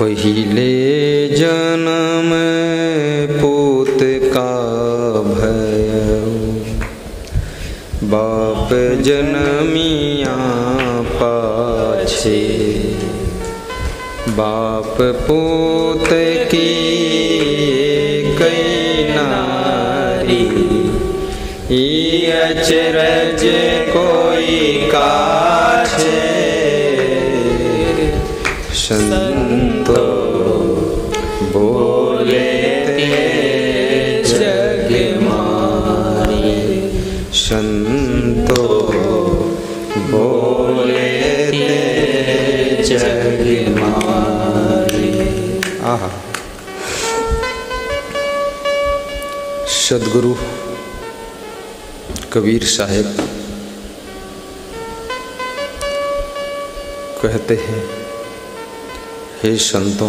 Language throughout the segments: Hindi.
पहिले जन्म पूत का भय। बाप जनमिया पाछे। बाप पूत की कई नारी अचरज कोई काछे। संतो बोले जग मारे संतो बोले जग मारे आहा। सदगुरु कबीर साहेब कहते हैं हे संतों,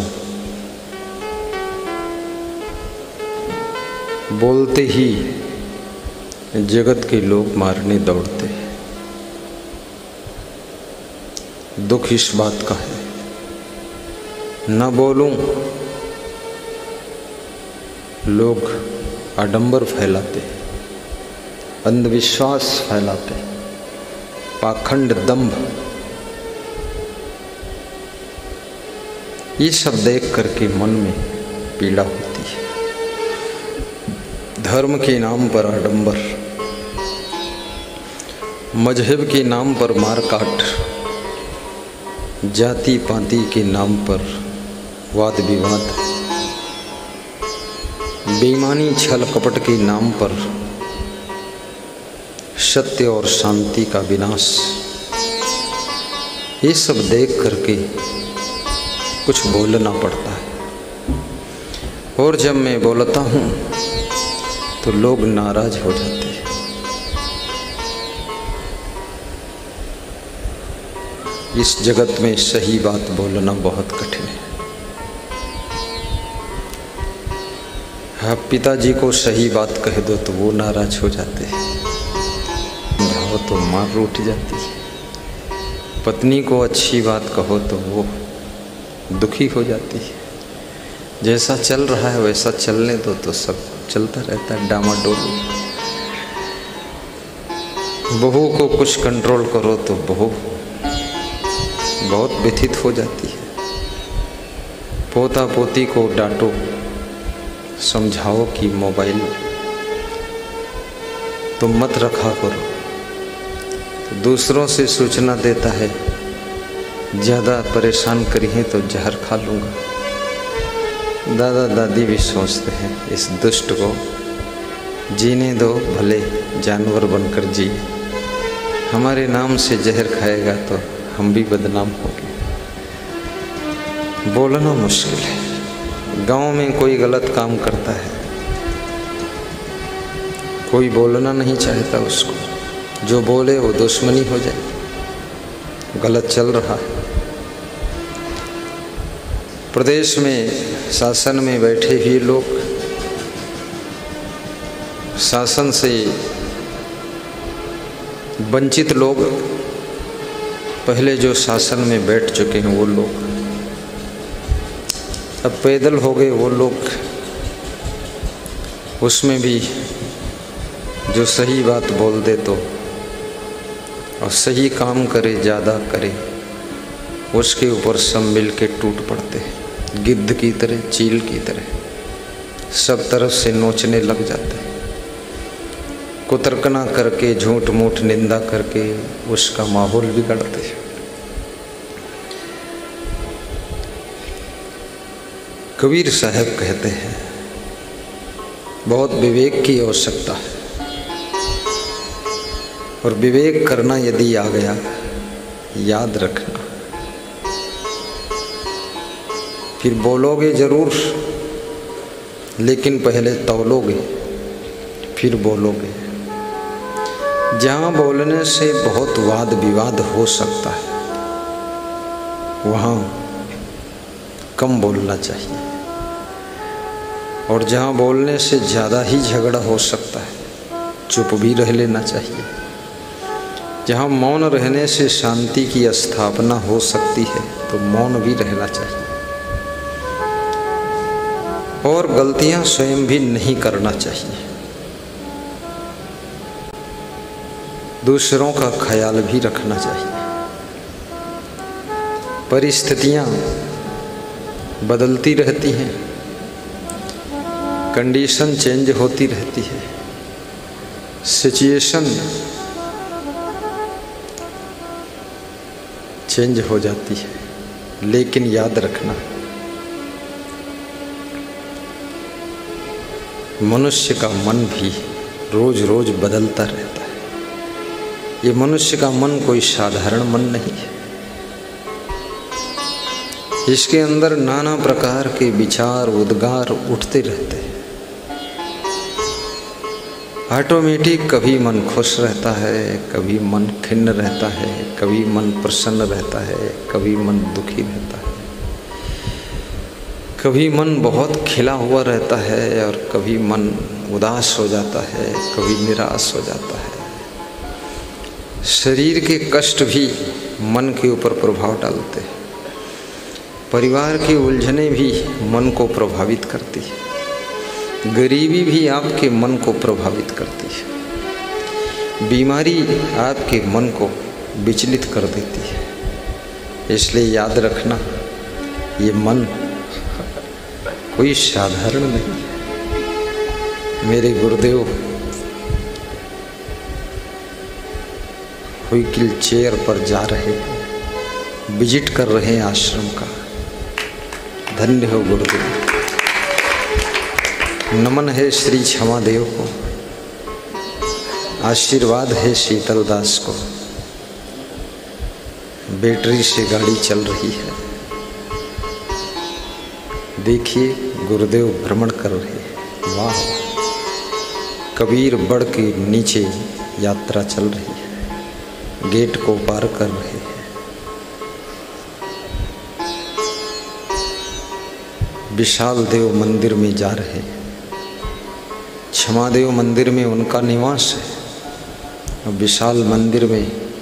बोलते ही जगत के लोग मारने दौड़ते हैं। दुख इस बात का है, न बोलूँ, लोग आडंबर फैलाते अंधविश्वास फैलाते पाखंड दंभ ये सब देख करके मन में पीड़ा होती है। धर्म के नाम पर आडंबर, मज़हब के नाम पर मारकाट जाति पाति के नाम पर वाद विवाद, बेईमानी छल कपट के नाम पर सत्य और शांति का विनाश, ये सब देख करके कुछ बोलना पड़ता है। और जब मैं बोलता हूँ तो लोग नाराज़ हो जाते हैं। इस जगत में सही बात बोलना बहुत कठिन है। हाँ पिताजी को सही बात कह दो तो वो नाराज़ हो जाते हैं। तो मार उठ जाती है। पत्नी को अच्छी बात कहो तो वो दुखी हो जाती है। जैसा चल रहा है, वैसा चलने दो तो सब चलता रहता है डामाडोल बहू को कुछ कंट्रोल करो तो बहू बहुत व्यथित हो जाती है। पोता पोती को डांटो, समझाओ कि मोबाइल तो मत रखा करो। दूसरों से सूचना देता है ज़्यादा परेशान करिए तो जहर खा लूँगा। दादा दादी भी सोचते हैं, इस दुष्ट को जीने दो, भले जानवर बनकर जी। हमारे नाम से जहर खाएगा तो हम भी बदनाम होंगे। बोलना मुश्किल है। गाँव में कोई गलत काम करता है। कोई बोलना नहीं चाहता उसको। जो बोले वो दुश्मनी हो जाए। गलत चल रहा है। प्रदेश में शासन में बैठे हुए लोग शासन से वंचित लोग, पहले जो शासन में बैठ चुके हैं वो लोग, अब पैदल हो गए वो लोग, उसमें भी जो सही बात बोल दे तो और सही काम करे, ज़्यादा करे, उसके ऊपर सब मिल के टूट पड़ते हैं। गिद्ध की तरह, चील की तरह। सब तरफ़ से नोचने लग जाते हैं। कुतरकना करके झूठ मूठ निंदा करके उसका माहौल बिगड़ते हैं। कबीर साहब कहते हैं, बहुत विवेक की आवश्यकता है। और विवेक करना यदि आ गया, याद रखना। फिर बोलोगे ज़रूर, लेकिन पहले तौलोगे, फिर बोलोगे। जहाँ बोलने से बहुत वाद विवाद हो सकता है, वहाँ कम बोलना चाहिए। और जहाँ बोलने से ज़्यादा ही झगड़ा हो सकता है, चुप भी रह लेना चाहिए। जहाँ मौन रहने से शांति की स्थापना हो सकती है तो मौन भी रहना चाहिए। और गलतियाँ स्वयं भी नहीं करना चाहिए। दूसरों का ख्याल भी रखना चाहिए। परिस्थितियाँ बदलती रहती हैं। कंडीशन चेंज होती रहती है। सिचुएशन चेंज हो जाती है। लेकिन याद रखना मनुष्य का मन भी रोज रोज बदलता रहता है। ये मनुष्य का मन कोई साधारण मन नहीं है। इसके अंदर नाना प्रकार के विचार, उद्गार उठते रहते हैं। ऑटोमेटिक कभी मन खुश रहता है, कभी मन खिन्न रहता है, कभी मन प्रसन्न रहता है, कभी मन दुखी रहता है। कभी मन बहुत खिला हुआ रहता है और कभी मन उदास हो जाता है, कभी निराश हो जाता है। शरीर के कष्ट भी मन के ऊपर प्रभाव डालते हैं। परिवार की उलझने भी मन को प्रभावित करती है। गरीबी भी आपके मन को प्रभावित करती है। बीमारी आपके मन को विचलित कर देती है। इसलिए याद रखना, ये मन कोई साधारण नहीं। मेरे गुरुदेव व्हीकल चेयर पर जा रहे हैं, विज़िट कर रहे हैं आश्रम का। धन्य हो गुरुदेव। नमन है श्री क्षमा देव को। आशीर्वाद है शीतल दास को। बैटरी से गाड़ी चल रही है। देखिए गुरुदेव भ्रमण कर रहे हैं। वाह। कबीर बड़ के नीचे यात्रा चल रही है। गेट को पार कर रहे हैं। विशाल देव मंदिर में जा रहे हैं। क्षमादेव मंदिर में उनका निवास है। विशाल मंदिर में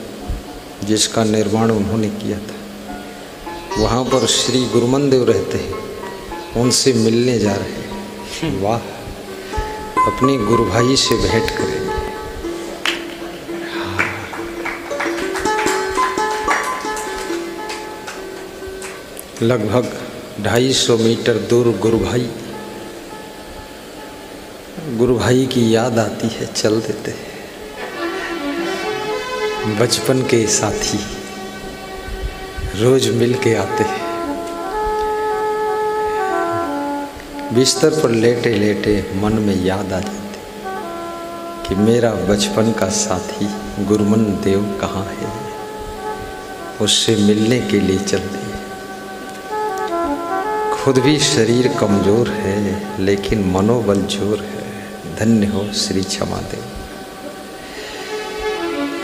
जिसका निर्माण उन्होंने किया था, वहाँ पर श्री गुरुमनदेव रहते हैं। उनसे मिलने जा रहे हैं। वाह। अपने गुरु भाई से भेंट करेंगे लगभग ढाई सौ मीटर दूर गुरु भाई। गुरु भाई की याद आती है, चल देते हैं। बचपन के साथी रोज मिल के आते हैं। बिस्तर पर लेटे लेटे मन में याद आ जाती कि मेरा बचपन का साथी गुरुमन देव कहाँ है? उससे मिलने के लिए चलते। खुद भी शरीर कमज़ोर है, लेकिन मनोबल ज़ोर है। धन्य हो श्री क्षमा देव।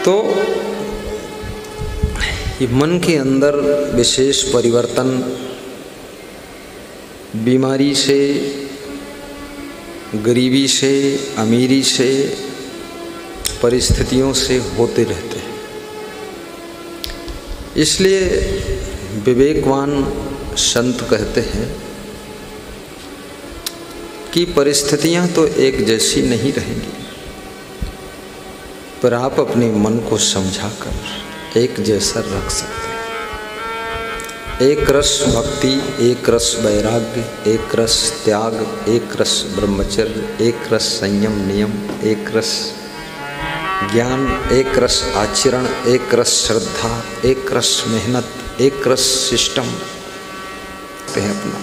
तो ये मन के अंदर विशेष परिवर्तन बीमारी से, गरीबी से, अमीरी से, परिस्थितियों से होते रहते हैं। इसलिए विवेकवान संत कहते हैं कि परिस्थितियाँ तो एक जैसी नहीं रहेंगी, पर आप अपने मन को समझाकर एक जैसा रख सकते एक रस भक्ति एक रस वैराग्य एक रस त्याग एक रस ब्रह्मचर्य एक रस संयम नियम एक रस ज्ञान एक रस आचरण एक रस श्रद्धा एक रस मेहनत एक रस सिस्टम हैं अपना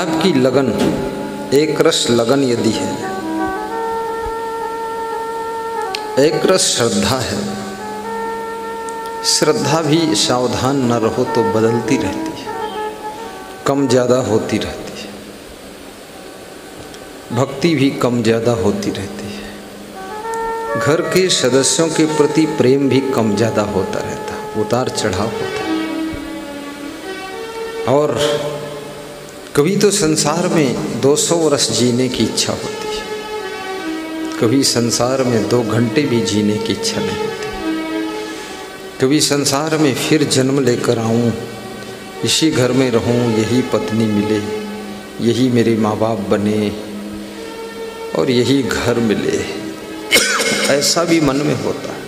आपकी लगन एक रस लगन यदि है एक रस श्रद्धा है श्रद्धा भी सावधान न रहो तो बदलती रहती है। कम ज़्यादा होती रहती है। भक्ति भी कम ज़्यादा होती रहती है। घर के सदस्यों के प्रति प्रेम भी कम ज़्यादा होता रहता है। उतार चढ़ाव होता है। और कभी तो संसार में 200 वर्ष जीने की इच्छा होती है। कभी संसार में दो घंटे भी जीने की इच्छा नहीं होती। कभी संसार में फिर जन्म लेकर आऊँ। इसी घर में रहूँ, यही पत्नी मिले, यही मेरे माँ बाप बने और यही घर मिले। ऐसा भी मन में होता है।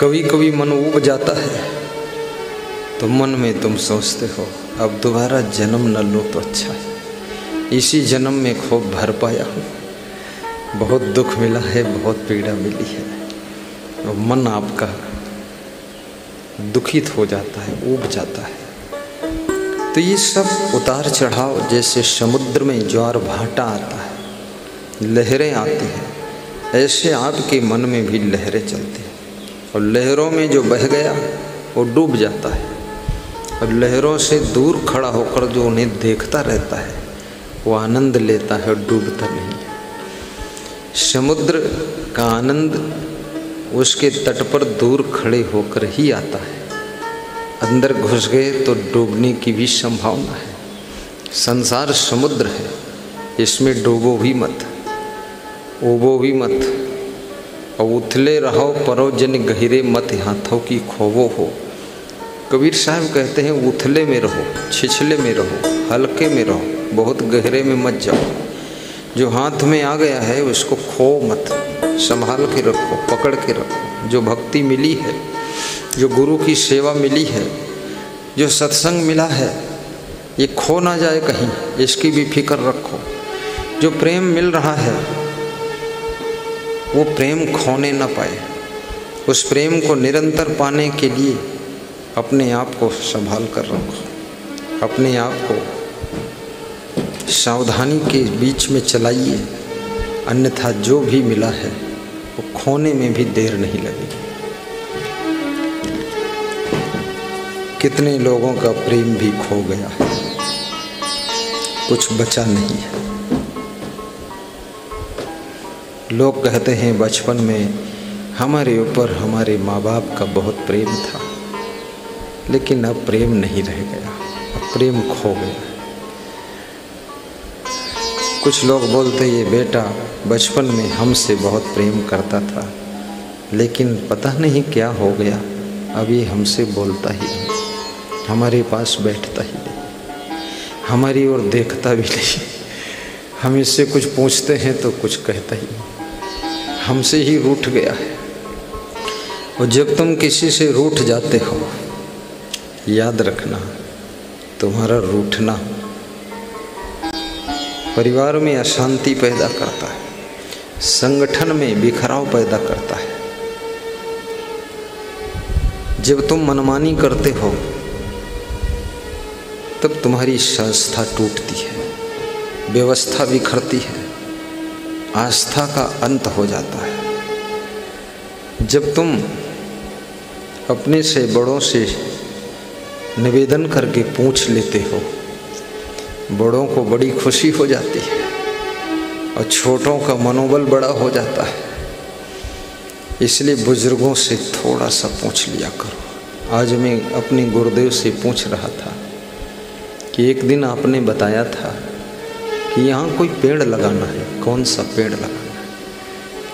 कभी कभी मन उब जाता है तो मन में तुम सोचते हो, अब दोबारा जन्म न लो तो अच्छा है। इसी जन्म में खूब भर पाया हूँ। बहुत दुख मिला है, बहुत पीड़ा मिली है। और मन आपका दुखित हो जाता है उब जाता है। तो ये सब उतार चढ़ाव जैसे समुद्र में ज्वार भाटा आता है, लहरें आती हैं, ऐसे आपके मन में भी लहरें चलती हैं। और लहरों में जो बह गया, वो डूब जाता है। और लहरों से दूर खड़ा होकर जो उन्हें देखता रहता है, वो आनंद लेता है और डूबता नहीं समुद्र का आनंद उसके तट पर दूर खड़े होकर ही आता है। अंदर घुस गए तो डूबने की भी संभावना है। संसार समुद्र है, इसमें डूबो भी मत, उबो भी मत, और उथले रहो परो जन गहरे मत, हाथों की खोवो हो। कबीर साहब कहते हैं, उथले में रहो, छिछले में रहो, हल्के में रहो, बहुत गहरे में मत जाओ। जो हाथ में आ गया है, उसको खो मत। संभाल के रखो, पकड़ के रखो। जो भक्ति मिली है, जो गुरु की सेवा मिली है, जो सत्संग मिला है, ये खो ना जाए कहीं, इसकी भी फ़िक्र रखो। जो प्रेम मिल रहा है, वो प्रेम खोने ना पाए। उस प्रेम को निरंतर पाने के लिए अपने आप को संभाल कर रखो। अपने आप को सावधानी के बीच में चलाइए। अन्यथा जो भी मिला है, वो खोने में भी देर नहीं लगी। कितने लोगों का प्रेम भी खो गया है। कुछ बचा नहीं है। लोग कहते हैं, बचपन में हमारे ऊपर हमारे माँ बाप का बहुत प्रेम था, लेकिन अब प्रेम नहीं रह गया, अब प्रेम खो गया। कुछ लोग बोलते, ये बेटा बचपन में हमसे बहुत प्रेम करता था, लेकिन पता नहीं क्या हो गया अभी हमसे बोलता ही नहीं, हमारे पास बैठता ही नहीं, हमारी ओर देखता भी नहीं, हम इससे कुछ पूछते हैं तो कुछ कहता ही नहीं, हमसे ही रूठ गया है, और जब तुम किसी से रूठ जाते हो, याद रखना, तुम्हारा रूठना परिवार में अशांति पैदा करता है, संगठन में बिखराव पैदा करता है। जब तुम मनमानी करते हो, तब तुम्हारी संस्था टूटती है, व्यवस्था बिखरती है, आस्था का अंत हो जाता है। जब तुम अपने से बड़ों से निवेदन करके पूछ लेते हो बड़ों को बड़ी खुशी हो जाती है और छोटों का मनोबल बड़ा हो जाता है। इसलिए बुज़ुर्गों से थोड़ा सा पूछ लिया करो। आज मैं अपने गुरुदेव से पूछ रहा था कि एक दिन आपने बताया था कि यहाँ कोई पेड़ लगाना है। कौन सा पेड़ लगाना है?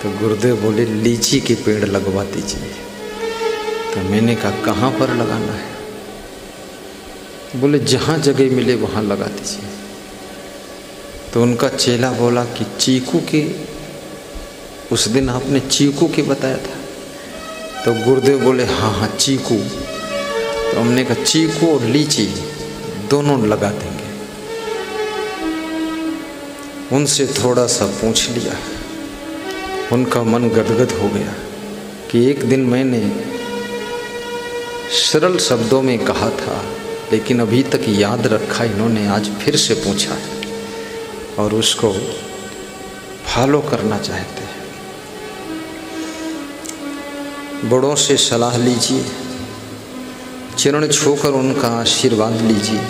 तो गुरुदेव बोले, लीची के पेड़ लगवा दीजिए। तो मैंने कहा, कहाँ पर लगाना है? बोले, जहाँ जगह मिले वहाँ लगा दीजिए। तो उनका चेला बोला कि, चीकू के उस दिन आपने चीकू के बताया था। तो गुरुदेव बोले हाँ हाँ चीकू। तो हमने कहा, चीकू और लीची दोनों लगा देंगे। उनसे थोड़ा सा पूछ लिया। उनका मन गदगद हो गया कि एक दिन मैंने सरल शब्दों में कहा था लेकिन अभी तक याद रखा इन्होंने, आज फिर से पूछा है और उसको फॉलो करना चाहते हैं। बड़ों से सलाह लीजिए चरण छूकर उनका आशीर्वाद लीजिए।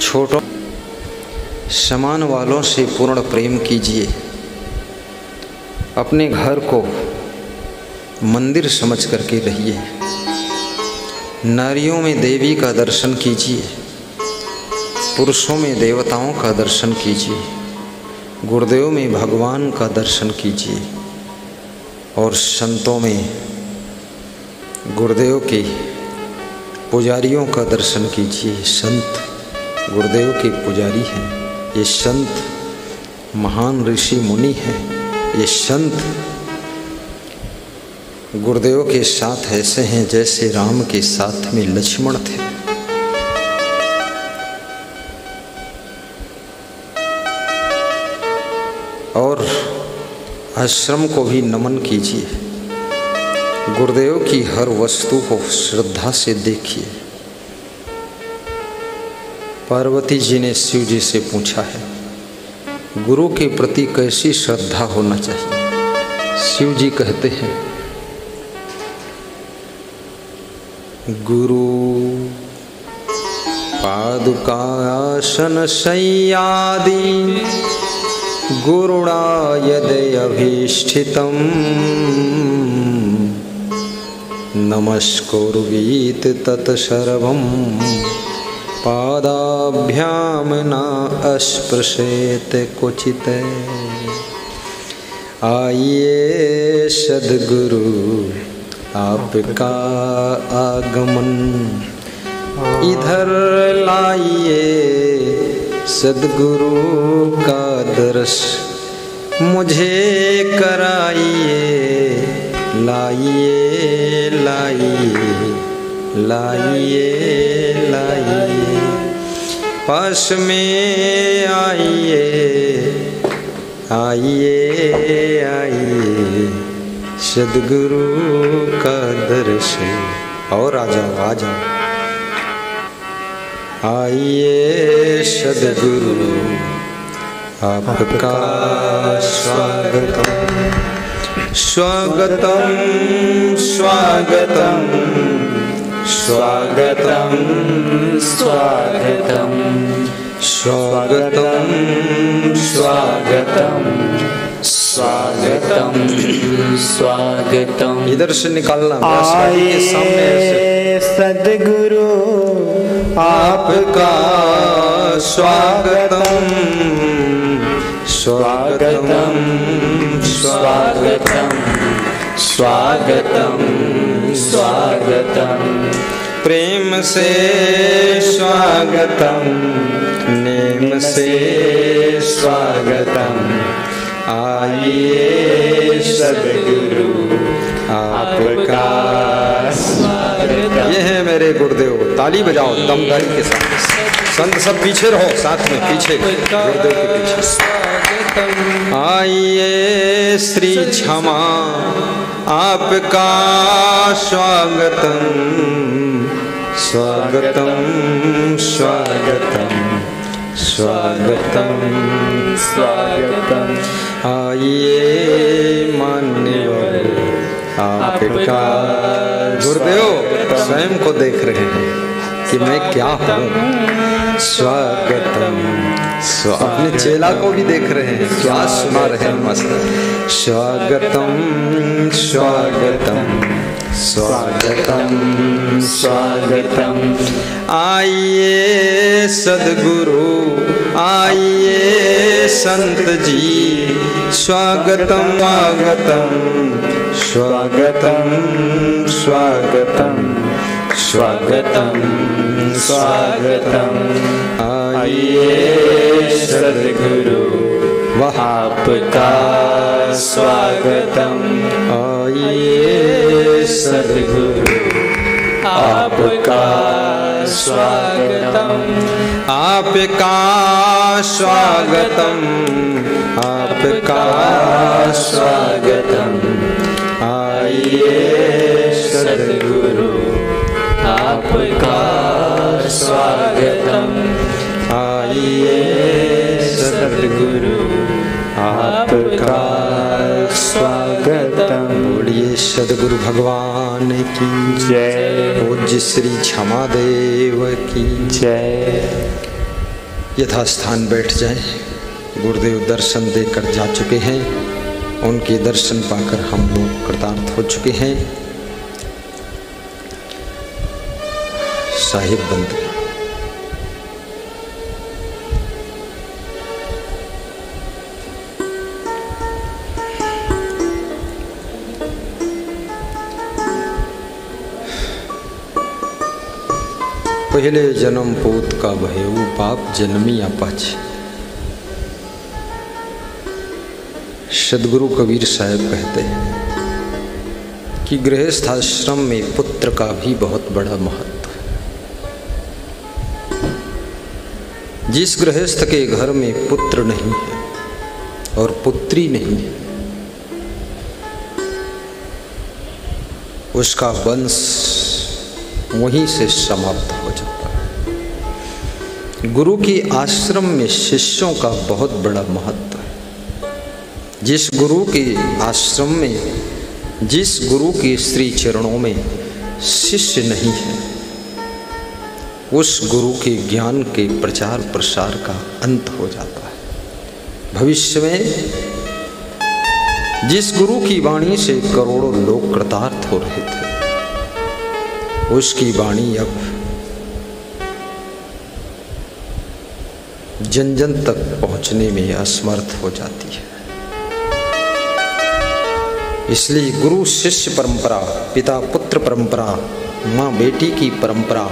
छोटों, समान वालों से पूर्ण प्रेम कीजिए। अपने घर को मंदिर समझ करके रहिए। नारियों में देवी का दर्शन कीजिए, पुरुषों में देवताओं का दर्शन कीजिए, गुरुदेव में भगवान का दर्शन कीजिए और संतों में गुरुदेव के पुजारियों का दर्शन कीजिए। संत, गुरुदेव के पुजारी हैं। ये संत महान ऋषि मुनि हैं। ये संत गुरुदेव के साथ ऐसे हैं जैसे राम के साथ में लक्ष्मण थे। और आश्रम को भी नमन कीजिए। गुरुदेव की हर वस्तु को श्रद्धा से देखिए। पार्वती जी ने शिव जी से पूछा है, गुरु के प्रति कैसी श्रद्धा होना चाहिए? शिव जी कहते हैं गुरु। पादुकासन शय्यादि गुरुणा यदयभीष्ठितम् नमस्कुर्वीत तत्सर्वं पादाभ्याम न अस्पृशेत क्वचित। आइए सदगुरु। आपका आगमन इधर लाइए सदगुरु का दर्श। मुझे कराइए, लाइए लाइए लाइए लाइए। पास में आइए आइए आइए। सदगुरु का दर्शन। और आ जाओ आइए सदगुरु, आपका स्वागतम। स्वागतं स्वागतं स्वागतं स्वागतं स्वागतं स्वागतं स्वागतं स्वागतम। इधर से निकालना के सामने सदगुरु आपका स्वागतम। स्वागतम स्वागतं स्वागतं स्वागतं प्रेम से स्वागतम नेम से स्वागतं आइए सदगुरु, आपका ये है मेरे गुरुदेव, ताली बजाओ दमदारी के साथ। संत सब पीछे रहो, साथ में पीछे गुरुदेव के पीछे। आइए श्री क्षमा, आपका स्वागतम स्वागतम स्वागतम। स्वागतम। स्वागतं आइए मान्यवर आपका गुरुदेव स्वयं को देख रहे हैं कि मैं क्या हूँ। स्वागतम। स्व अपने चेला को भी देख रहे हैं। क्या सुना रहे हैं मस्त। स्वागतम। स्वागतम। स्वागतम स्वागतं आइए सदगुरु, आइए संत जी, स्वागतम स्वागतम स्वागतम स्वागतम स्वागतं स्वागतं आइए सदगुरु। वाह आपका स्वागतं आइए सदगुरु, आपका स्वागतं आपका स्वागतम, आपका स्वागतं आइए सदगुरु, आपका स्वागतं आइए सदगुरु। आपका स्वागतं बोलिए सदगुरु भगवान की जय पूज्य श्री क्षमा देव की। जय। यथास्थान बैठ जाए। गुरुदेव दर्शन देकर जा चुके हैं। उनके दर्शन पाकर हम लोग कृतार्थ हो चुके हैं। साहिब बंद पहले जन्म पोत का भयऊ पाप जन्मी पाछ सदगुरु कबीर साहब कहते हैं कि गृहस्थ आश्रम में पुत्र का भी बहुत बड़ा महत्व है। जिस गृहस्थ के घर में पुत्र नहीं है और पुत्री नहीं है, उसका वंश वहीं से समाप्त गुरु की आश्रम में शिष्यों का बहुत बड़ा महत्व है। जिस गुरु के आश्रम में, जिस गुरु के श्री चरणों में शिष्य नहीं है, उस गुरु के ज्ञान के प्रचार प्रसार का अंत हो जाता है। भविष्य में जिस गुरु की वाणी से करोड़ों लोग कृतार्थ हो रहे थे, उसकी वाणी अब जन जन तक पहुँचने में असमर्थ हो जाती है। इसलिए गुरु शिष्य परंपरा, पिता पुत्र परंपरा, माँ बेटी की परंपरा,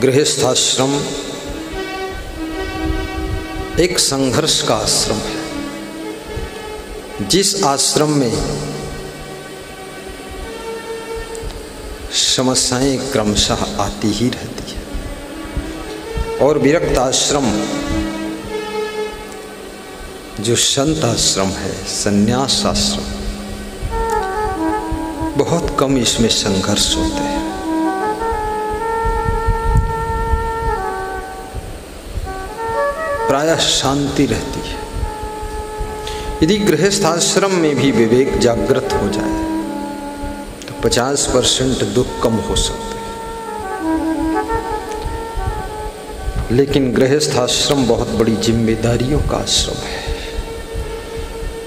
गृहस्थाश्रम एक संघर्ष का आश्रम है। जिस आश्रम में समस्याएँ क्रमशः आती ही रहती है। और विरक्त आश्रम जो संत आश्रम है संन्यास आश्रम बहुत कम इसमें संघर्ष होते हैं। प्रायः शांति रहती है। यदि गृहस्थ आश्रम में भी विवेक जागृत हो जाए तो 50 परसेंट दुख कम हो सकते लेकिन गृहस्थ आश्रम बहुत बड़ी जिम्मेदारियों का आश्रम है।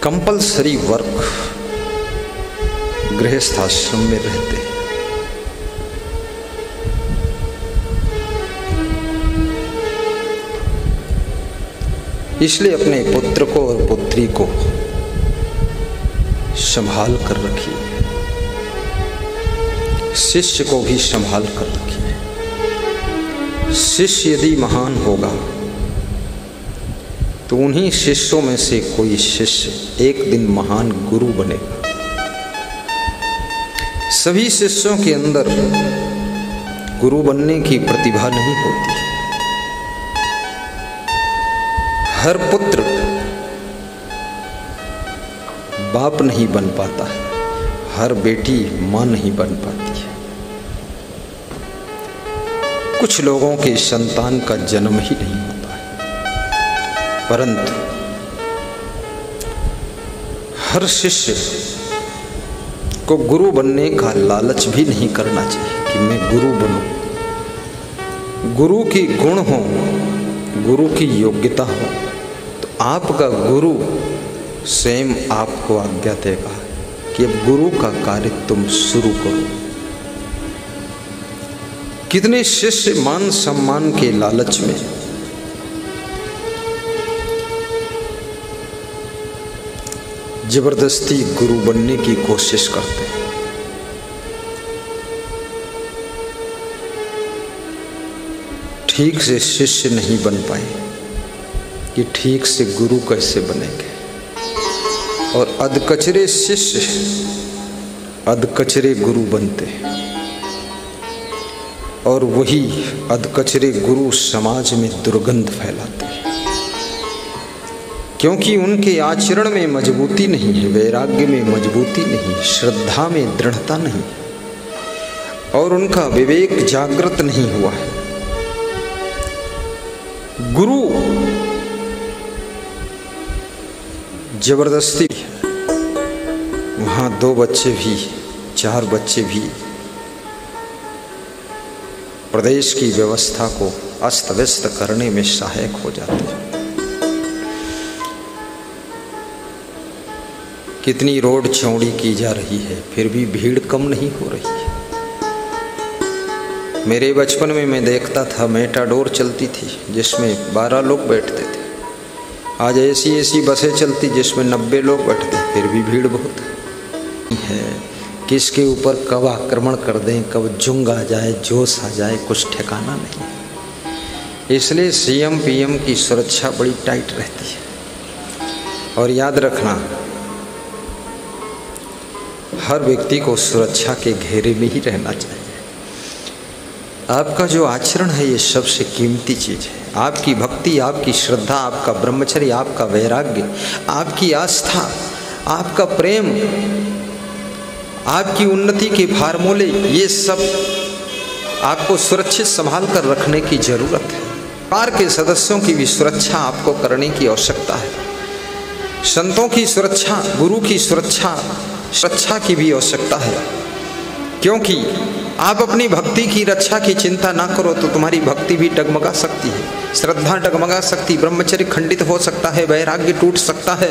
कंपलसरी वर्क गृहस्थ आश्रम में रहते हैं। इसलिए अपने पुत्र को और पुत्री को संभाल कर रखिए। शिष्य को भी संभाल कर रखिए। शिष्य यदि महान होगा तो उन्हीं शिष्यों में से कोई शिष्य एक दिन महान गुरु बनेगा सभी शिष्यों के अंदर गुरु बनने की प्रतिभा नहीं होती। हर पुत्र बाप नहीं बन पाता है हर बेटी माँ नहीं बन पाती। है कुछ लोगों के संतान का जन्म ही नहीं होता है। परंतु हर शिष्य को गुरु बनने का लालच भी नहीं करना चाहिए कि मैं गुरु बनूं। गुरु की गुण हो, गुरु की योग्यता हो तो आपका गुरु स्वयं आपको आज्ञा देगा कि अब गुरु का कार्य तुम शुरू करो। कितने शिष्य मान सम्मान के लालच में। ज़बरदस्ती गुरु बनने की कोशिश करते हैं। ठीक से शिष्य नहीं बन पाए, कि ठीक से गुरु कैसे बनेंगे। और अधकचरे शिष्य, अधकचरे गुरु बनते हैं। और वही अधकचरे गुरु समाज में दुर्गंध फैलाते हैं। क्योंकि उनके आचरण में मजबूती नहीं है, वैराग्य में मजबूती नहीं, श्रद्धा में दृढ़ता नहीं, और उनका विवेक जागृत नहीं हुआ है। गुरु ज़बरदस्ती, वहाँ दो बच्चे भी, चार बच्चे भी प्रदेश की व्यवस्था को अस्त व्यस्त करने में सहायक हो जाते हैं। कितनी रोड चौड़ी की जा रही है, फिर भी भीड़ कम नहीं हो रही है। मेरे बचपन में मैं देखता था, मेटाडोर चलती थी, जिसमें बारह लोग बैठते थे। आज ऐसी ऐसी बसें चलती, जिसमें नब्बे लोग बैठते फिर भी भीड़ बहुत है। किसके ऊपर कब आक्रमण कर दें, कब जुंग आ जाए, जोश आ जाए, कुछ ठिकाना नहीं। इसलिए सीएम, पीएम की सुरक्षा बड़ी टाइट रहती है। और याद रखना, हर व्यक्ति को सुरक्षा के घेरे में ही रहना चाहिए। आपका जो आचरण है, ये सबसे कीमती चीज़ है। आपकी भक्ति, आपकी श्रद्धा, आपका ब्रह्मचर्य, आपका वैराग्य, आपकी आस्था, आपका प्रेम आपकी उन्नति के फार्मूले ये सब आपको सुरक्षित संभाल कर रखने की ज़रूरत है। परिवार के सदस्यों की भी सुरक्षा आपको करने की आवश्यकता है। संतों की सुरक्षा, गुरु की सुरक्षा सुरक्षा की भी आवश्यकता है। क्योंकि आप अपनी भक्ति की रक्षा की चिंता ना करो तो तुम्हारी भक्ति भी डगमगा सकती है। श्रद्धा डगमगा सकती, ब्रह्मचर्य खंडित हो सकता है, वैराग्य टूट सकता है।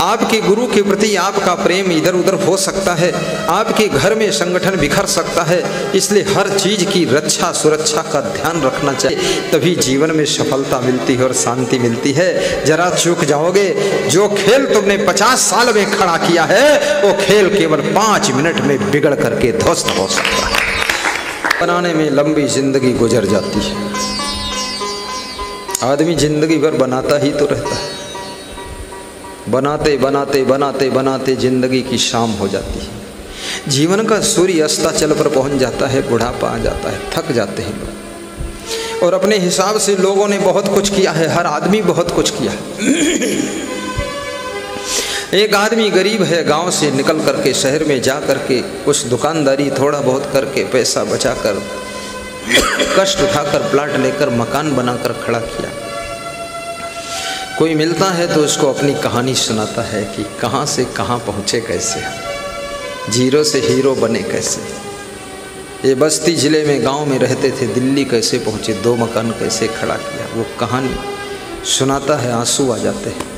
आपके गुरु के प्रति आपका प्रेम इधर उधर हो सकता है। आपके घर में संगठन बिखर सकता है। इसलिए हर चीज़ की रक्षा सुरक्षा का ध्यान रखना चाहिए। तभी जीवन में सफलता मिलती है और शांति मिलती है। जरा चूक जाओगे, जो खेल तुमने पचास साल में खड़ा किया है, वो खेल केवल पाँच मिनट में बिगड़ करके ध्वस्त हो सकता है। बनाने में लंबी ज़िंदगी गुजर जाती है। आदमी ज़िंदगी भर बनाता ही तो रहता है। बनाते बनाते बनाते बनाते ज़िंदगी की शाम हो जाती है। जीवन का सूर्य अस्ताचल पर पहुँच जाता है, बुढ़ापा आ जाता है, थक जाते हैं लोग। और अपने हिसाब से लोगों ने बहुत कुछ किया है, हर आदमी बहुत कुछ किया एक आदमी गरीब है, गाँव से निकल करके, शहर में जा करके कुछ दुकानदारी थोड़ा बहुत करके, पैसा बचा कर कष्ट उठाकर, प्लाट लेकर, मकान बनाकर खड़ा किया। कोई मिलता है तो उसको अपनी कहानी सुनाता है कि कहाँ से कहाँ पहुँचे कैसे ज़ीरो से हीरो बने कैसे ये बस्ती ज़िले में, गाँव में रहते थे, दिल्ली कैसे पहुँचे, दो मकान कैसे खड़ा किया, वो कहानी सुनाता है, आँसू आ जाते हैं।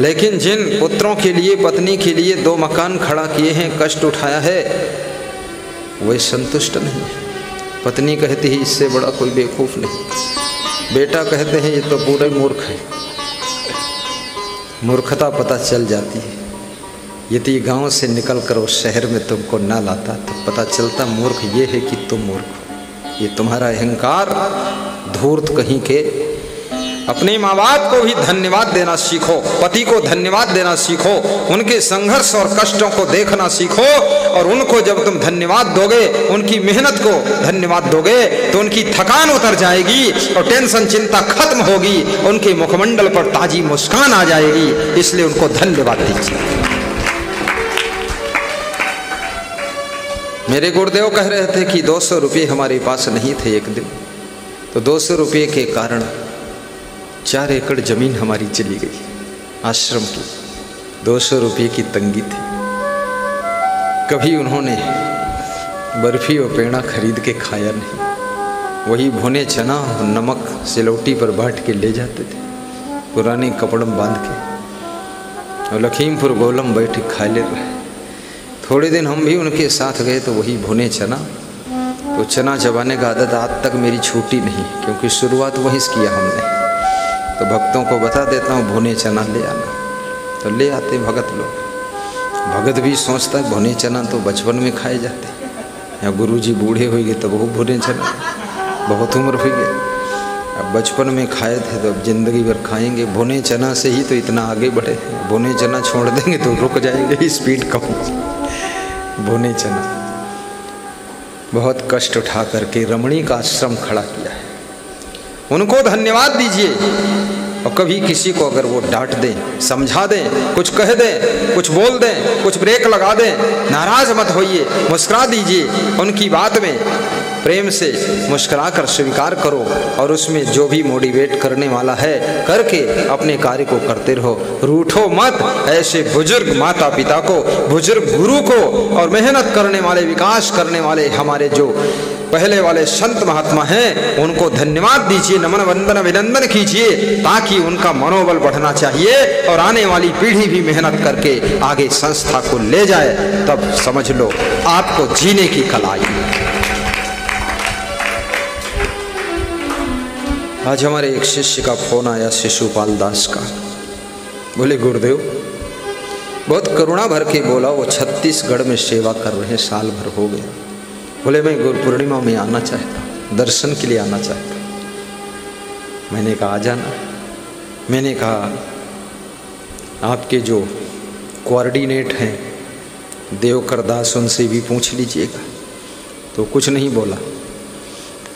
लेकिन जिन पुत्रों के लिए, पत्नी के लिए दो मकान खड़ा किए हैं, कष्ट उठाया है, वे संतुष्ट नहीं है। पत्नी कहती है, इससे बड़ा कोई बेवकूफ़ नहीं। बेटा कहते हैं, ये तो पूरे मूर्ख है। मूर्खता पता चल जाती है। यदि गाँव से निकल कर उस शहर में तुमको ना लाता तो पता चलता मूर्ख ये है कि तुम मूर्ख हो। ये तुम्हारा अहंकार धूर्त कहीं के अपने माँ बाप को भी धन्यवाद देना सीखो, पति को धन्यवाद देना सीखो, उनके संघर्ष और कष्टों को देखना सीखो और उनको जब तुम धन्यवाद दोगे, उनकी मेहनत को धन्यवाद दोगे तो उनकी थकान उतर जाएगी और टेंशन, चिंता खत्म होगी, उनके मुखमंडल पर ताजी मुस्कान आ जाएगी, इसलिए उनको धन्यवाद दीजिए। मेरे गुरुदेव कह रहे थे कि दो सौ रुपये हमारे पास नहीं थे एक दिन तो दो सौ रुपये के कारण चार एकड़ ज़मीन हमारी चली गई। आश्रम की दो सौ रुपये की तंगी थी। कभी उन्होंने बर्फ़ी और पेड़ा खरीद के खाया नहीं। वही भुने चना और नमक सिलौटी पर बांट के ले जाते थे। पुराने कपड़ों बाँध के। और लखीमपुर गोलम बैठ खा ले रहे थोड़े दिन हम भी उनके साथ गए तो वही भुने चना। तो चना चबाने का आदत आज तक मेरी छूटी नहीं, क्योंकि शुरुआत वहीं से किया हमने। तो भक्तों को बता देता हूँ, भुने चना ले आना। तो ले आते भगत लोग। भगत भी सोचता है, भुने चना तो बचपन में खाए जाते। या गुरु जी बूढ़े हो गए तो वो भुने चना। बहुत उम्र हो गई। अब बचपन में खाए थे तो अब ज़िंदगी भर खाएँगे। भुने चना से ही तो इतना आगे बढ़े भुने चना छोड़ देंगे तो रुक जाएँगे स्पीड कम। भुने चना। बहुत कष्ट उठा करके रमणी का आश्रम खड़ा किया है। उनको धन्यवाद दीजिए। और कभी किसी को अगर वो डांट दें, समझा दें, कुछ कह दें, कुछ बोल दें, कुछ ब्रेक लगा दें, नाराज़ मत होइए, मुस्कुरा दीजिए। उनकी बात में प्रेम से मुस्कुरा कर स्वीकार करो और उसमें जो भी मोटिवेट करने वाला है, करके अपने कार्य को करते रहो। रूठो मत, ऐसे बुज़ुर्ग माता पिता को, बुज़ुर्ग गुरु को और मेहनत करने वाले, विकास करने वाले हमारे जो पहले वाले संत महात्मा हैं, उनको धन्यवाद दीजिए, नमन वंदन अभिनंदन कीजिए, ताकि उनका मनोबल बढ़ना चाहिए और आने वाली पीढ़ी भी मेहनत करके आगे संस्था को ले जाए। तब समझ लो, आपको जीने की कला आई। आज हमारे एक शिष्य का फ़ोन आया, शिशुपाल दास का। बोले, गुरुदेव, बहुत करुणा भर के बोला, वो छत्तीसगढ़ में सेवा कर रहे साल भर हो गए बोले मैं गुरु पूर्णिमा में आना चाहता दर्शन के लिए आना चाहता मैंने कहा, आ जाना। मैंने कहा, आपके जो कोऑर्डिनेट हैं, देवकर दास उनसे भी पूछ लीजिएगा। तो कुछ नहीं बोला।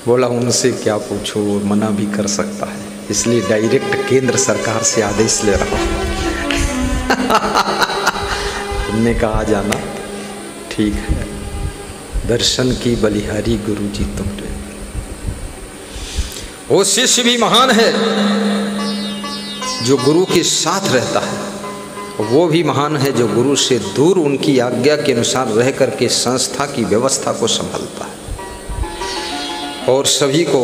बोला, उनसे क्या पूछो मना भी कर सकता है। इसलिए डायरेक्ट केंद्र सरकार से आदेश ले रहा हूँ। हमने कहा जाना। ठीक है। दर्शन की बलिहारी गुरु जी तुमरे वो शिष्य भी महान है, जो गुरु के साथ रहता है। वो भी महान है जो गुरु से दूर उनकी आज्ञा के अनुसार रह करके संस्था की व्यवस्था को संभालता है। और सभी को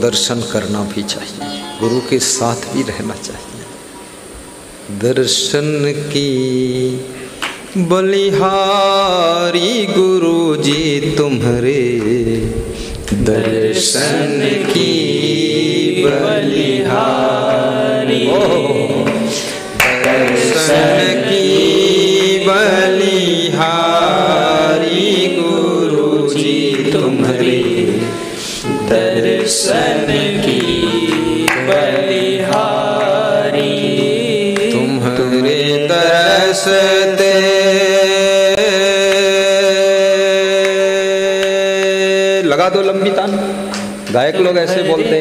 दर्शन करना भी चाहिए, गुरु के साथ भी रहना चाहिए। दर्शन की बलिहारी गुरु जी तुम्हारे दर्शन की बलिहारी। दर्शन की बलिहारी गुरु जी तुम्हारे दर्शन की बलिहारी। तुम्हारे दरस गायक लोग ऐसे बोलते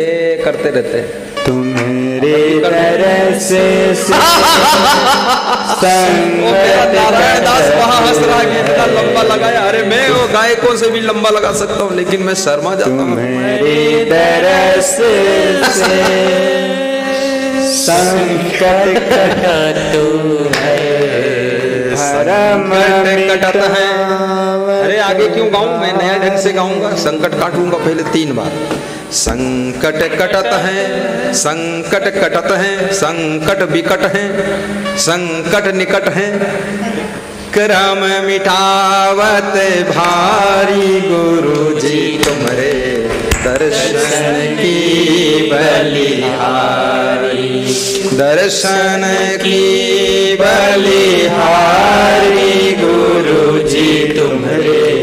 करते रहते तुम्हारे से नारायण दास वहाँ हंस रहा है इतना लंबा लगाया। अरे मैं वो गायकों से भी लंबा लगा सकता हूँ लेकिन मैं शर्मा जाता हूँ। संकट कटतु है। आगे क्यों गाऊं? मैं नया ढंग से गाऊँगा। संकट काटूँगा पहले तीन बार। संकट कटत है, संकट कटत है, संकट विकट है, संकट निकट है। क्रम मिटावत भारी गुरु जी तुमरे दर्शन की बलिहारी। दर्शन की बलिहारी गुरु जी तुम्हारे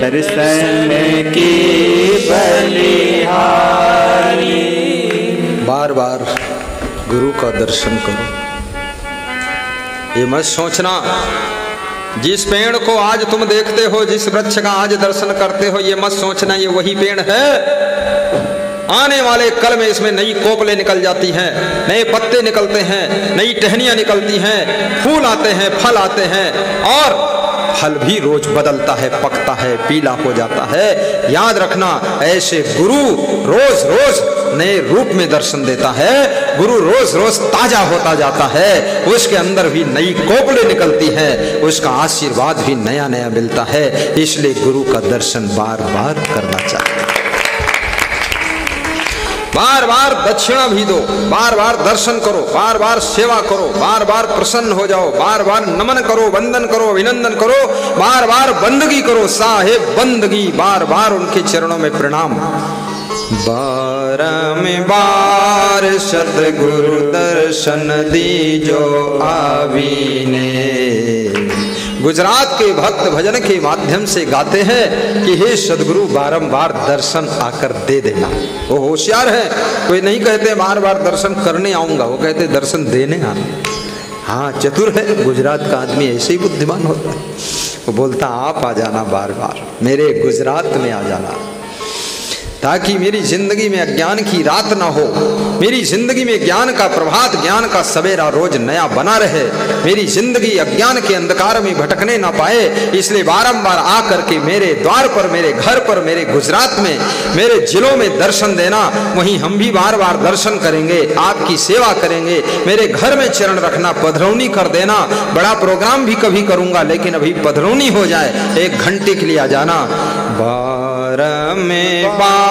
दर्शन की बलिहारी। बार बार गुरु का दर्शन करो। ये मत सोचना, जिस पेड़ को आज तुम देखते हो, जिस वृक्ष का आज दर्शन करते हो, ये मत सोचना, ये वही पेड़ है। आने वाले कल में इसमें नई कोपले निकल जाती हैं, नए पत्ते निकलते हैं, नई टहनियाँ निकलती हैं, फूल आते हैं, फल आते हैं, और फल भी रोज बदलता है, पकता है, पीला हो जाता है। याद रखना, ऐसे गुरु रोज रोज नए रूप में दर्शन देता है। गुरु रोज रोज ताज़ा होता जाता है। उसके अंदर भी नई कोपड़े निकलती है। उसका आशीर्वाद भी नया नया मिलता है। इसलिए गुरु का दर्शन बार बार करना चाहिए। बार बार दक्षिणा भी दो बार बार दर्शन करो बार बार सेवा करो बार बार प्रसन्न हो जाओ बार बार नमन करो, वंदन करो, अभिनंदन करो बार बार बंदगी करो, साहेब बंदगी बार बार उनके चरणों में प्रणाम। बार में बार सतगुरु दर्शन दीजो आवीने। गुजरात के भक्त भजन के माध्यम से गाते हैं कि हे सदगुरु, बारंबार दर्शन आकर दे देना। वो होशियार है। कोई नहीं कहते बार बार दर्शन करने आऊँगा। वो कहते, दर्शन देने आना। हाँ चतुर है। गुजरात का आदमी ऐसे ही बुद्धिमान होता है। वो बोलता, आप आ जाना बार बार मेरे गुजरात में आ जाना। ताकि मेरी ज़िंदगी में अज्ञान की रात ना हो। मेरी ज़िंदगी में ज्ञान का प्रभात, ज्ञान का सवेरा रोज नया बना रहे। मेरी ज़िंदगी अज्ञान के अंधकार में भटकने ना पाए। इसलिए बारंबार आकर के मेरे द्वार पर, मेरे घर पर, मेरे गुजरात में, मेरे जिलों में दर्शन देना। वहीं हम भी बार बार दर्शन करेंगे, आपकी सेवा करेंगे। मेरे घर में चरण रखना, पधरौनी कर देना। बड़ा प्रोग्राम भी कभी करूँगा, लेकिन अभी पधरौनी हो जाए। एक घंटे के लिए आ जाना। बार में बार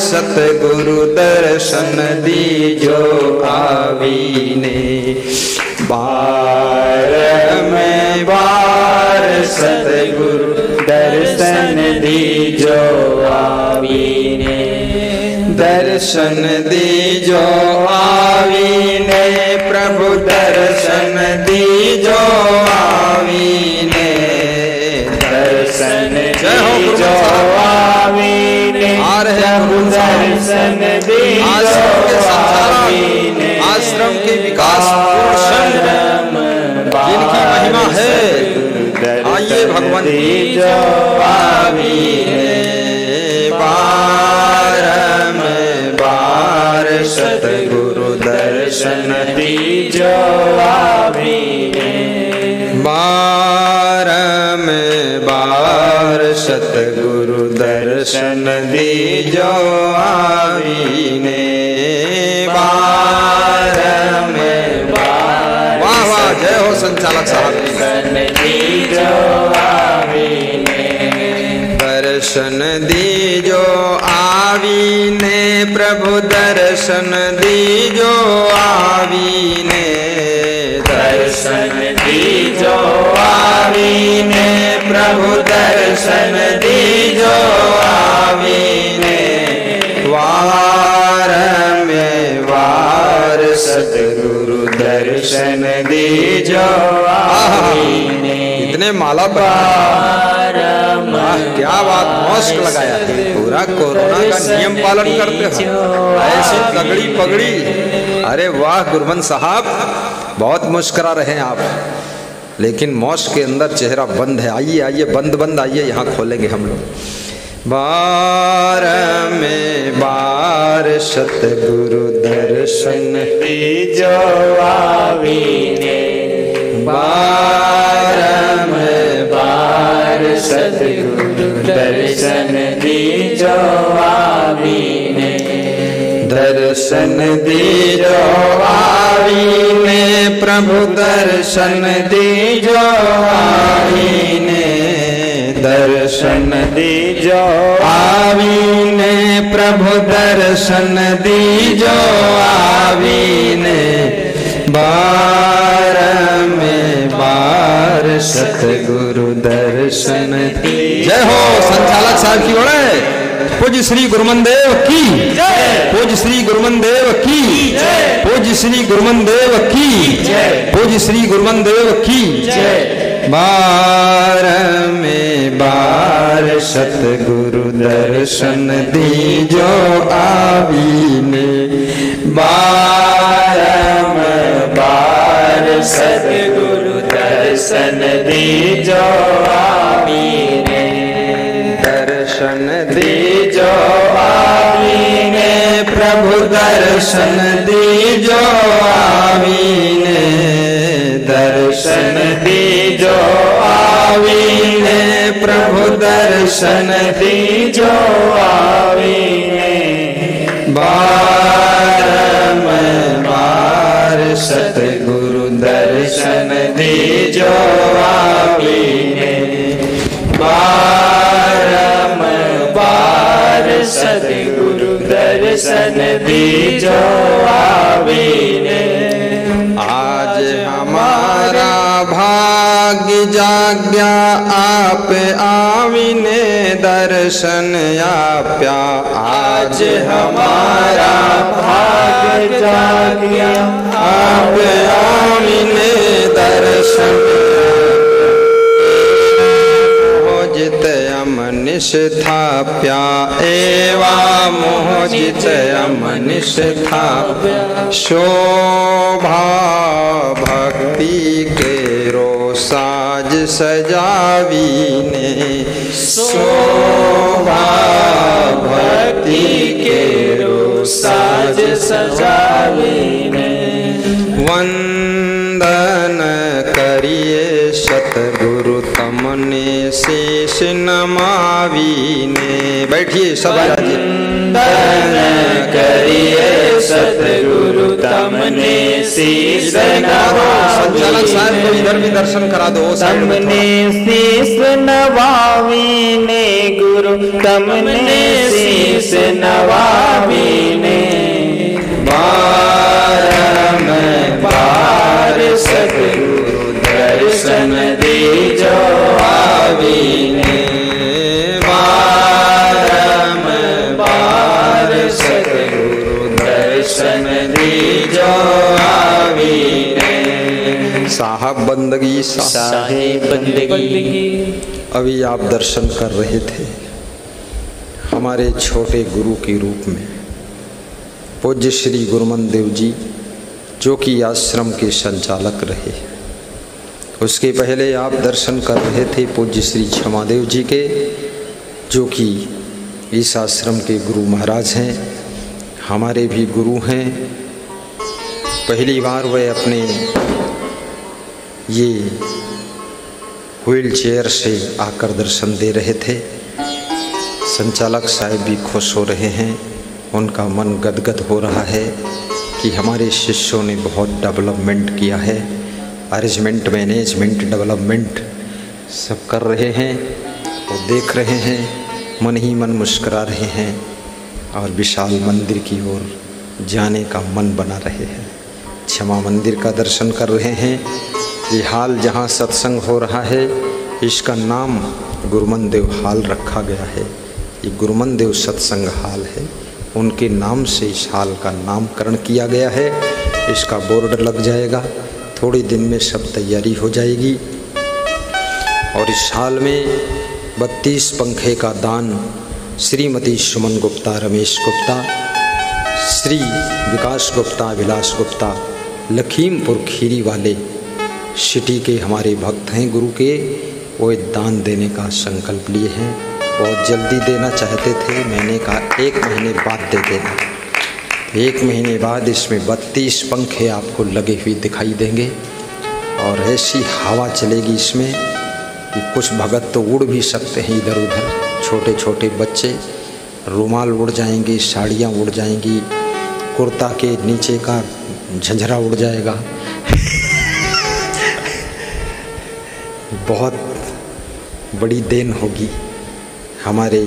सतगुरु दर्शन दीजो आवीने बार में बार सतगुरु दर्शन दीजो आवीने दर्शन दीजो आवीने प्रभु दर्शन दीजो आवीने आ रहे हैं आश्रम के संचालक आवीने आश्रम के विकास जिनकी महिमा है आइए भगवान। बारम बार सतगुरु दर्शन दीजो बारम बार सतगुरु दर्शन दीजो आवीने बारम बार। वाह वाह जय हो संचालक साहब। दर्शन दीजो आवीने। दर्शन दीजो आवीने प्रभु दर्शन दीजो आवीने। दर्शन दीजो आवीने प्रभु दर्शन दीजो सतगुरु दर्शन दीजो आवीने इतने माला क्या बात मौसक लगाया पूरा कोरोना का नियम पालन करते हो। ऐसी तगड़ी पगड़ी। अरे वाह गुरबन साहब बहुत मुस्करा रहे हैं आप। लेकिन मौस के अंदर चेहरा बंद है। आइए आइए बंद बंद आइए यहाँ खोलेंगे हम लोग। बार में बार सतगुरु दर्शन दीजो आवीने बार में बार सतगुरु दर्शन दीजो आवीने दर्शन दीजो आवीने प्रभु दर्शन दीजो आवीने दर्शन दीजो। आवीने प्रभु दर्शन दीजो। आवीने बार में बार सतगुरु दर्शन दी जय हो संचालक साहब की ओर पूज्य श्री गुरुमन देव की पूज श्री गुरुमन देव की पूज्य श्री गुरुमन देव की पूज्य श्री गुरुमन देव की बार में बार सतगुरु दर्शन दीजो आवीने बार में बार सतगुरु दर्शन दीजो आवीने दर्शन दीजो आवीने दर्शन दीजो आवीने प्रभु दर्शन दीजो आवीने बार में बार सतगुरु दर्शन दीजो आवीने बार में बार सतगुरु दर्शन दीजो आवीने। आज हमारा भाग्य जाग्या आप आविने, दर्शन आप्या। आज हमारा भाग जागिया आप आविने, दर्शन अमनिश थाप्या एवा मोजित अमनिश थाप्या शोभा भक्ति के रो साज सजावीने। शोभा भक्ति के रो साज सजावीने। वंदन करिए शेष नमावीने बैठिए सब करिए सतगुरु तमने शीश संचालक साहब को इधर भी दर्शन करा दो तमने शीश नवावीने गुरु तमने शीश नवावीने बार में बार सतगुरु दर्शन साहब बंदगी अभी आप दर्शन कर रहे थे हमारे छोटे गुरु के रूप में पूज्य श्री गुरुमन देव जी जो कि आश्रम के संचालक रहे। उसके पहले आप दर्शन कर रहे थे पूज्य श्री क्षमादेव जी के, जो कि इस आश्रम के गुरु महाराज हैं, हमारे भी गुरु हैं। पहली बार वह अपने ये व्हील चेयर से आकर दर्शन दे रहे थे। संचालक साहब भी खुश हो रहे हैं। उनका मन गदगद हो रहा है कि हमारे शिष्यों ने बहुत डेवलपमेंट किया है। अरेंजमेंट मैनेजमेंट, डेवलपमेंट सब कर रहे हैं और देख रहे हैं, मन ही मन मुस्करा रहे हैं और विशाल मंदिर की ओर जाने का मन बना रहे हैं। क्षमा मंदिर का दर्शन कर रहे हैं। ये हाल जहाँ सत्संग हो रहा है, इसका नाम गुरुमन देव हाल रखा गया है। ये गुरुमन देव सत्संग हाल है। उनके नाम से इस हाल का नामकरण किया गया है। इसका बोर्ड लग जाएगा। थोड़ी दिन में सब तैयारी हो जाएगी। और इस हाल में बत्तीस पंखे का दान श्रीमती सुमन गुप्ता, रमेश गुप्ता, श्री विकास गुप्ता, विलास गुप्ता, लखीमपुर खीरी वाले सिटी के हमारे भक्त हैं गुरु के, वो दान देने का संकल्प लिए हैं। और जल्दी देना चाहते थे, मैंने कहा एक महीने बाद दे देना। एक महीने बाद इसमें बत्तीस पंखे आपको लगे हुए दिखाई देंगे और ऐसी हवा चलेगी इसमें कि कुछ भगत तो उड़ भी सकते हैं इधर उधर। छोटे छोटे बच्चे रुमाल उड़ जाएँगे, साड़ियाँ उड़ जाएँगी, कुर्ता के नीचे का झंझरा उड़ जाएगा। बहुत बड़ी देन होगी हमारे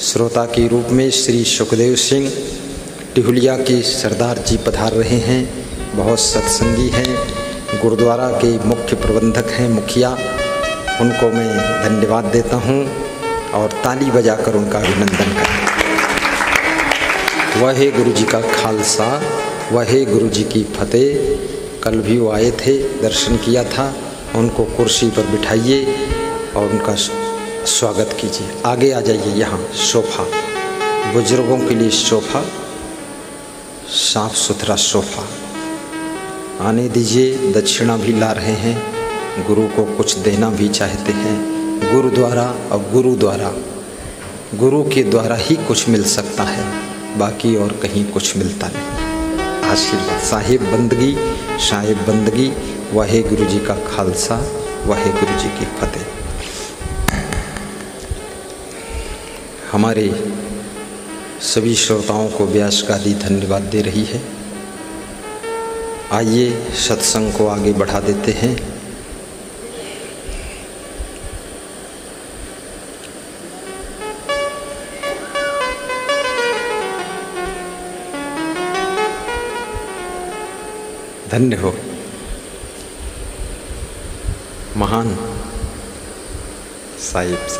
श्रोता के रूप में श्री सुखदेव सिंह टिहुलिया के सरदार जी पधार रहे हैं। बहुत सत्संगी हैं। गुरुद्वारा के मुख्य प्रबंधक हैं मुखिया। उनको मैं धन्यवाद देता हूँ और ताली बजाकर उनका अभिनंदन करें वह गुरु जी का खालसा, वह गुरु जी की फतेह। कल भी वो आए थे, दर्शन किया था। उनको कुर्सी पर बिठाइए और उनका स्वागत कीजिए। आगे आ जाइए यहाँ, सोफ़ा। बुज़ुर्गों के लिए सोफ़ा। साफ़ सुथरा सोफ़ा। आने दीजिए, दक्षिणा भी ला रहे हैं। गुरु को कुछ देना भी चाहते हैं। गुरु द्वारा और गुरु द्वारा। गुरु के द्वारा ही कुछ मिल सकता है। बाकी और कहीं कुछ मिलता नहीं। आशीर्वाद। साहिब बंदगी साहिब बंदगी। वाहे गुरु जी का खालसा वाहे गुरु जी की फतेह। हमारे सभी श्रोताओं को व्यास का दी धन्यवाद दे रही है। आइए सत्संग को आगे बढ़ा देते हैं। धन्य हो। महान साहिब साहिब।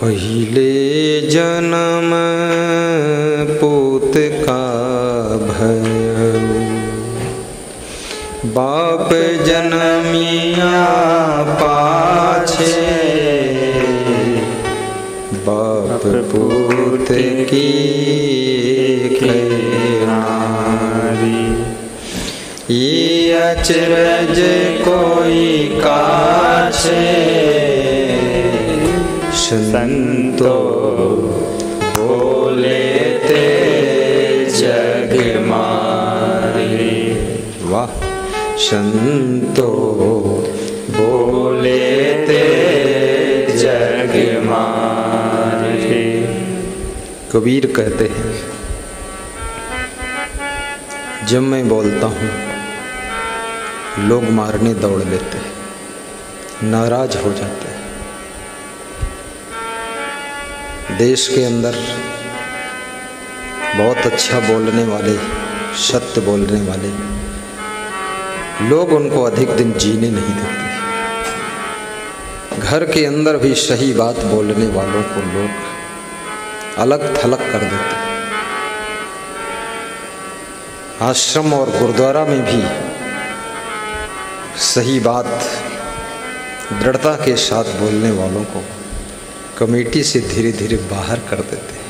पहले जन्म पूत का भय। बाप जनमिया पाछे। बाप पूत की ये अचरज कोई काछे। संतो बोले ते जग मारे। वाह। संतो बोले ते जग मारे। कबीर कहते हैं, जब मैं बोलता हूँ, लोग मारने दौड़ लेते हैं, नाराज़ हो जाते देश के अंदर बहुत अच्छा बोलने वाले, सत्य बोलने वाले लोग उनको अधिक दिन जीने नहीं देते। घर के अंदर भी सही बात बोलने वालों को लोग अलग थलग कर देते। आश्रम और गुरुद्वारा में भी सही बात, दृढ़ता के साथ बोलने वालों को कमेटी से धीरे धीरे बाहर कर देते हैं।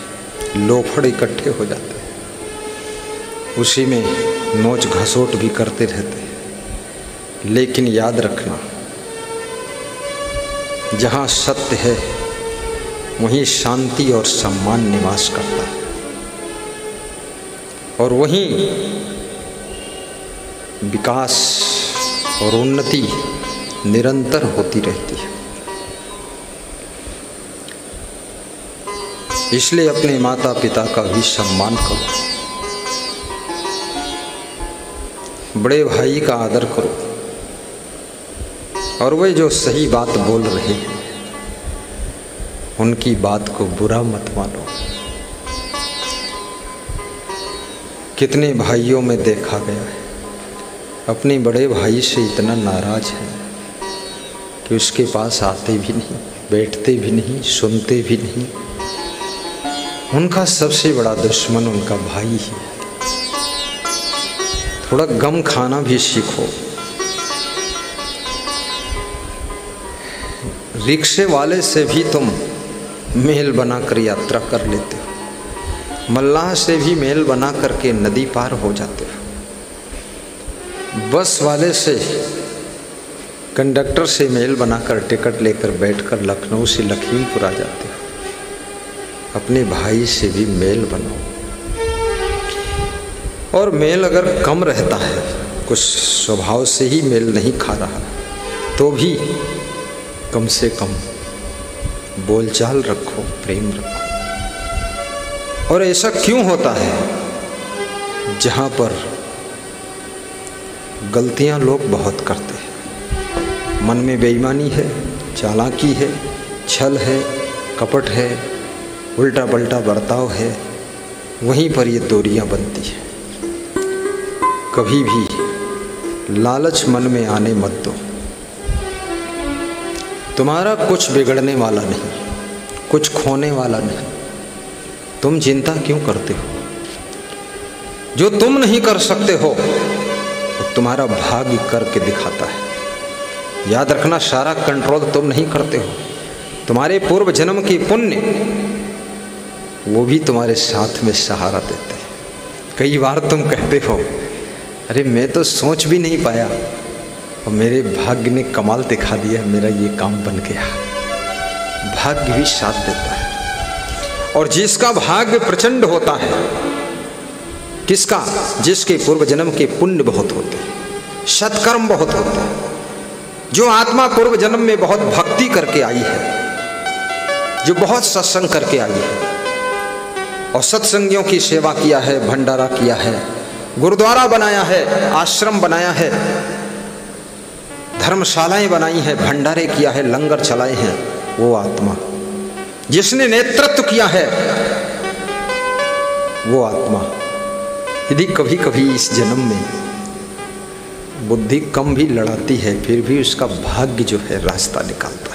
लोफड़ इकट्ठे हो जाते हैं। उसी में नोच घसोट भी करते रहते हैं। लेकिन याद रखना, जहाँ सत्य है, वहीं शांति और सम्मान निवास करता है। और वहीं विकास और उन्नति निरंतर होती रहती है। इसलिए अपने माता पिता का भी सम्मान करो। बड़े भाई का आदर करो। और वे जो सही बात बोल रहे हैं, उनकी बात को बुरा मत मानो। कितने भाइयों में देखा गया है, अपने बड़े भाई से इतना नाराज़ है कि उसके पास आते भी नहीं, बैठते भी नहीं, सुनते भी नहीं। उनका सबसे बड़ा दुश्मन उनका भाई ही थोड़ा गम खाना भी सीखो। रिक्शे वाले से भी तुम मेल बनाकर यात्रा कर लेते हो। मल्लाह से भी मेल बना करके नदी पार हो जाते हो। बस वाले से, कंडक्टर से मेल बनाकर टिकट लेकर बैठकर लखनऊ से लखीमपुर आ जाते हो। अपने भाई से भी मेल बनाओ और मेल अगर कम रहता है, कुछ स्वभाव से ही मेल नहीं खा रहा तो भी कम से कम बोलचाल रखो, प्रेम रखो। और ऐसा क्यों होता है? जहाँ पर गलतियाँ लोग बहुत करते हैं। मन में बेईमानी है, चालाकी है, छल है, कपट है उल्टा पलटा बर्ताव है, वहीं पर ये दूरियाँ बनती हैं। कभी भी लालच मन में आने मत दो। तुम्हारा कुछ बिगड़ने वाला नहीं, कुछ खोने वाला नहीं। तुम चिंता क्यों करते हो? जो तुम नहीं कर सकते हो तो तुम्हारा भाग्य करके दिखाता है। याद रखना, सारा कंट्रोल तुम नहीं करते हो। तुम्हारे पूर्व जन्म की पुण्य वो भी तुम्हारे साथ में सहारा देते हैं। कई बार तुम कहते हो, अरे, मैं तो सोच भी नहीं पाया। और मेरे भाग्य ने कमाल दिखा दिया मेरा ये काम बन गया भाग्य भी साथ देता है। और जिसका भाग्य प्रचंड होता है, किसका? जिसके पूर्व जन्म के पुण्य बहुत होते हैं, सत्कर्म बहुत होते हैं। जो आत्मा पूर्व जन्म में बहुत भक्ति करके आई है, जो बहुत सत्संग करके आई है और सत्संगियों की सेवा किया है, भंडारा किया है, गुरुद्वारा बनाया है, आश्रम बनाया है, धर्मशालाएँ बनाई हैं, भंडारे किया है, लंगर चलाए हैं, वो आत्मा। जिसने नेतृत्व किया है, वो आत्मा। यदि कभी कभी इस जन्म में बुद्धि कम भी लड़ाती है, फिर भी उसका भाग्य जो है, रास्ता निकालता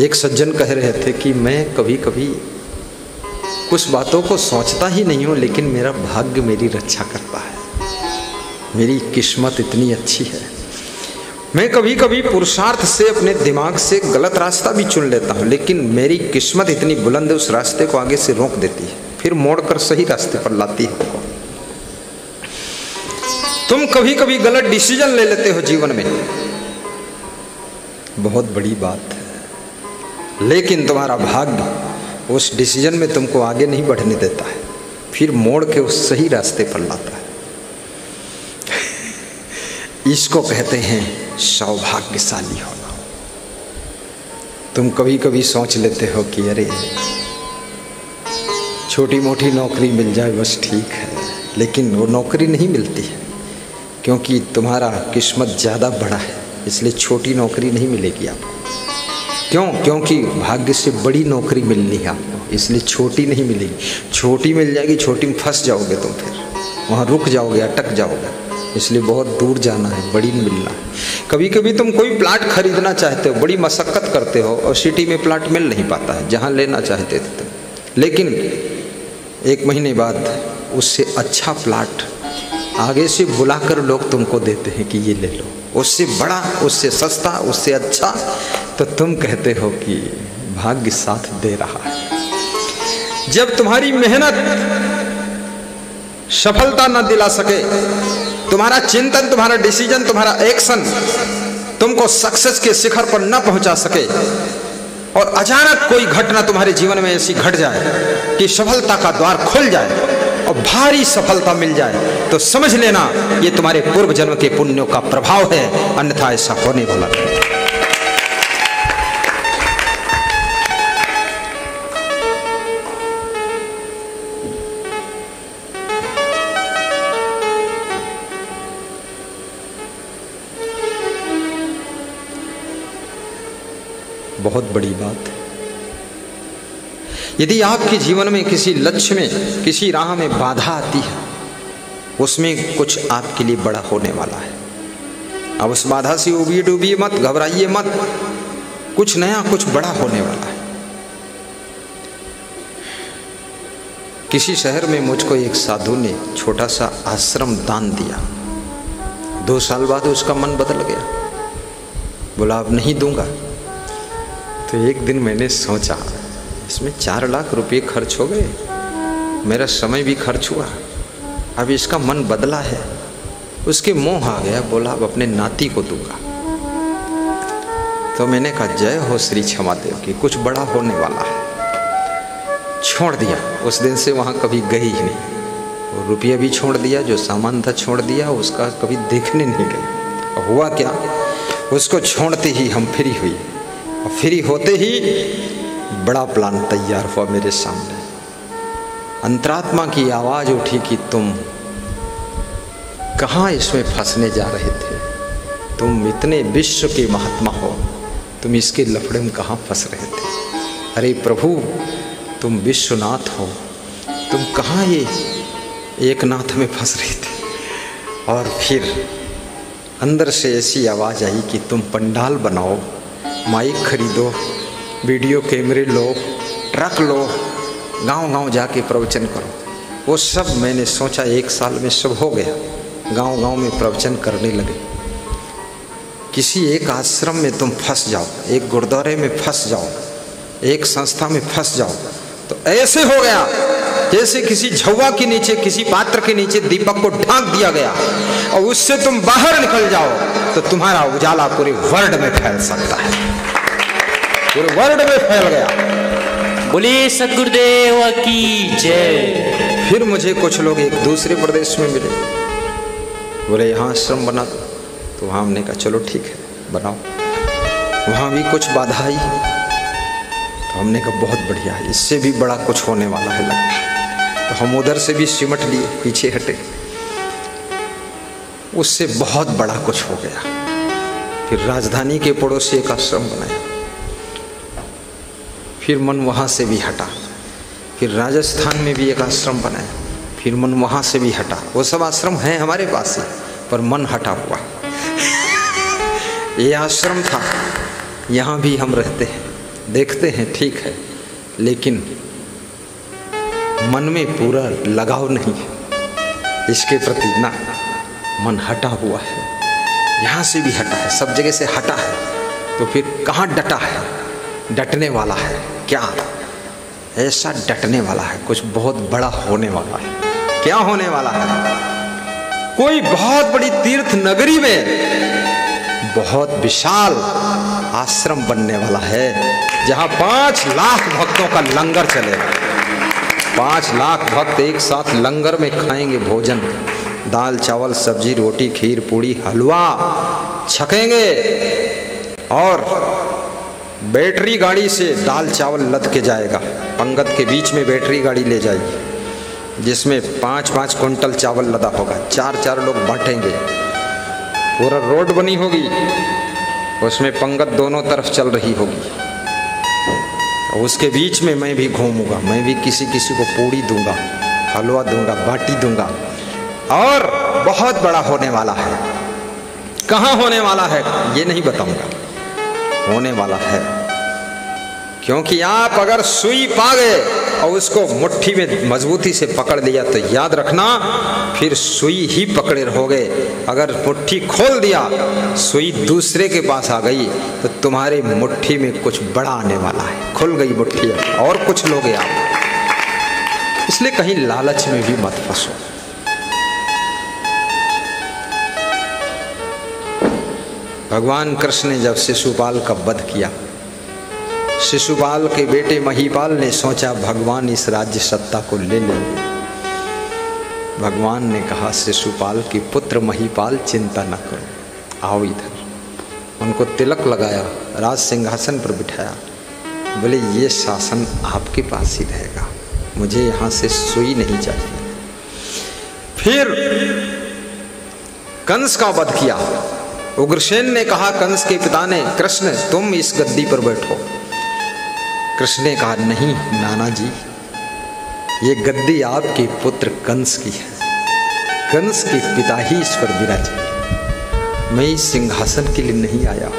एक सज्जन कह रहे थे कि मैं कभी कभी कुछ बातों को सोचता ही नहीं हूँ, लेकिन मेरा भाग्य मेरी रक्षा करता है। मेरी किस्मत इतनी अच्छी है। मैं कभी कभी पुरुषार्थ से अपने दिमाग से गलत रास्ता भी चुन लेता हूँ, लेकिन मेरी किस्मत इतनी बुलंद है, उस रास्ते को आगे से रोक देती है, फिर मोड़कर सही रास्ते पर लाती है। तुम कभी कभी गलत डिसीज़न ले लेते हो जीवन में। बहुत बड़ी बात। लेकिन तुम्हारा भाग्य उस डिसीज़न में तुमको आगे नहीं बढ़ने देता है। फिर मोड़ के उस सही रास्ते पर लाता है। इसको कहते हैं सौभाग्यशाली होना। तुम कभी कभी सोच लेते हो कि अरे छोटी मोटी नौकरी मिल जाए, बस ठीक है। लेकिन वो नौकरी नहीं मिलती है, क्योंकि तुम्हारा किस्मत ज़्यादा बड़ा है, इसलिए छोटी नौकरी नहीं मिलेगी आपको। क्यों? क्योंकि भाग्य से बड़ी नौकरी मिलनी है आपको, इसलिए छोटी नहीं मिलेगी। छोटी मिल जाएगी, छोटी में फंस जाओगे तुम फिर। वहाँ रुक जाओगे, अटक जाओगे। इसलिए बहुत दूर जाना है, बड़ी मिलना है। कभी कभी तुम कोई प्लाट खरीदना चाहते हो, बड़ी मशक्क़त करते हो और सिटी में प्लाट मिल नहीं पाता है, जहाँ लेना चाहते थे तुम। लेकिन एक महीने बाद उससे अच्छा प्लाट आगे से बुलाकर लोग तुमको देते हैं कि ये ले लो। उससे बड़ा, उससे सस्ता, उससे अच्छा तो तुम कहते हो कि भाग्य साथ दे रहा है। जब तुम्हारी मेहनत सफलता न दिला सके, तुम्हारा चिंतन, तुम्हारा डिसीज़न तुम्हारा एक्शन तुमको सक्सेस के शिखर पर न पहुँचा सके, और अचानक कोई घटना तुम्हारे जीवन में ऐसी घट जाए कि सफलता का द्वार खुल जाए भारी सफलता मिल जाए तो समझ लेना ये तुम्हारे पूर्व जन्म के पुण्यों का प्रभाव है, अन्यथा ऐसा होने वाला नहीं बहुत बड़ी बात। है यदि आपके जीवन में किसी लक्ष्य में, किसी राह में बाधा आती है, उसमें कुछ आपके लिए बड़ा होने वाला है। अब उस बाधा से उबिए डूबिए मत, घबराइए मत, कुछ नया, कुछ बड़ा होने वाला है। किसी शहर में मुझको एक साधु ने छोटा सा आश्रम दान दिया। दो साल बाद उसका मन बदल गया। बोला, अब नहीं दूँगा। तो एक दिन मैंने सोचा इसमें चार लाख रुपए खर्च हो गए। मेरा समय भी खर्च हुआ। अब इसका मन बदला है। उसके मोह आ गया, बोला, अब अपने नाती को दूँगा। तो मैंने कहा, जय हो श्री क्षमा देव की, कुछ बड़ा होने वाला है। छोड़ दिया, उस दिन से वहाँ कभी गई ही नहीं। और रुपया भी छोड़ दिया, जो सामान था छोड़ दिया, उसका कभी देखने नहीं गए हुआ क्या? उसको छोड़ते ही हम फ्री हुई। और फ्री होते ही बड़ा प्लान तैयार हुआ मेरे सामने। अंतरात्मा की आवाज़ उठी कि तुम कहाँ इसमें फंसने जा रहे थे? तुम इतने विश्व के महात्मा हो, तुम इसके लफड़े में कहाँ फंस रहे थे? अरे प्रभु, तुम विश्वनाथ हो, तुम कहाँ ये एक नाथ में फंस रहे थे? और फिर अंदर से ऐसी आवाज़ आई कि तुम पंडाल बनाओ, माइक खरीदो वीडियो कैमरे लो, ट्रक लो गाँव गाँव जाके प्रवचन करो। वो सब मैंने सोचा एक साल में सब हो गया। गाँव गाँव में प्रवचन करने लगे। किसी एक आश्रम में तुम फंस जाओ, एक गुरुद्वारे में फंस जाओ, एक संस्था में फंस जाओ तो ऐसे हो गया। जैसे किसी झुआ के नीचे, किसी पात्र के नीचे दीपक को ढांक दिया गया, और उससे तुम बाहर निकल जाओ तो तुम्हारा उजाला पूरे वर्ल्ड में फैल सकता है। पूरे वर्ल्ड में फैल गया। बोलिए सदगुरुदेव की जय। फिर मुझे कुछ लोग एक दूसरे प्रदेश में मिले। बोले यहाँ आश्रम बना दो। तो वहाँ हमने कहा चलो ठीक है बनाओ। वहाँ भी कुछ बाधा आई। तो हमने कहा बहुत बढ़िया है इससे भी बड़ा कुछ होने वाला है। लगता तो हम उधर से भी सिमट लिए पीछे हटे। उससे बहुत बड़ा कुछ हो गया। फिर राजधानी के पड़ोसी एक आश्रम बनाया फिर मन वहाँ से भी हटा। फिर राजस्थान में भी एक आश्रम बनाया। फिर मन वहाँ से भी हटा। वो सब आश्रम है हमारे पास ही, पर मन हटा हुआ ये आश्रम था। यहाँ भी हम रहते हैं। देखते हैं, ठीक है। लेकिन मन में पूरा लगाव नहीं है। इसके प्रति ना मन हटा हुआ है। यहाँ से भी हटा है। सब जगह से हटा है। तो फिर कहाँ डटा है? डटने वाला है। क्या? ऐसा डटने वाला है, कुछ बहुत बड़ा होने वाला है। क्या होने वाला है? कोई बहुत बड़ी तीर्थ नगरी में बहुत विशाल आश्रम बनने वाला है, जहाँ पाँच लाख भक्तों का लंगर चलेगा। पाँच लाख भक्त एक साथ लंगर में खाएँगे भोजन, दाल, चावल, सब्ज़ी, रोटी, खीर, पूड़ी, हलवा, छकेंगे और बैटरी गाड़ी से दाल चावल लद के जाएगा। पंगत के बीच में बैटरी गाड़ी ले जाएगी, जिसमें पाँच पाँच कुंटल चावल लदा होगा। चार चार लोग बांटेंगे। पूरा रोड बनी होगी, उसमें पंगत दोनों तरफ़ चल रही होगी। उसके बीच में मैं भी घूमूँगा, मैं भी किसी किसी को पूड़ी दूँगा, हलवा दूँगा, बाटी दूँगा। और बहुत बड़ा होने वाला है। कहाँ होने वाला है, ये नहीं बताऊँगा। होने वाला है। क्योंकि आप अगर सुई पा गए और उसको मुट्ठी में मजबूती से पकड़ लिया तो याद रखना, फिर सुई ही पकड़े रहोगे। अगर मुट्ठी खोल दिया, सुई दूसरे के पास आ गई तो तुम्हारे मुट्ठी में कुछ बड़ा आने वाला है। खुल गई मुट्ठी। और कुछ लोगे आप। इसलिए कहीं लालच में भी मत फंसो। भगवान कृष्ण ने जब शिशुपाल का वध किया, शिशुपाल के बेटे महीपाल ने सोचा, भगवान इस राज्य सत्ता को ले लेंगे भगवान ने कहा, शिशुपाल के पुत्र महीपाल चिंता न करो, आओ इधर। उनको तिलक लगाया, राज सिंहासन पर बिठाया। बोले, ये शासन आपके पास ही रहेगा, मुझे यहाँ से सुई नहीं चाहिए। फिर कंस का वध किया। उग्रसेन ने कहा, कंस के पिता ने कृष्ण, तुम इस गद्दी पर बैठो। कृष्ण ने कहा, नहीं नाना जी ये गद्दी आपके पुत्र कंस की है। कंस के पिता ही इस पर विराजे। मैं इस सिंहासन के लिए नहीं आया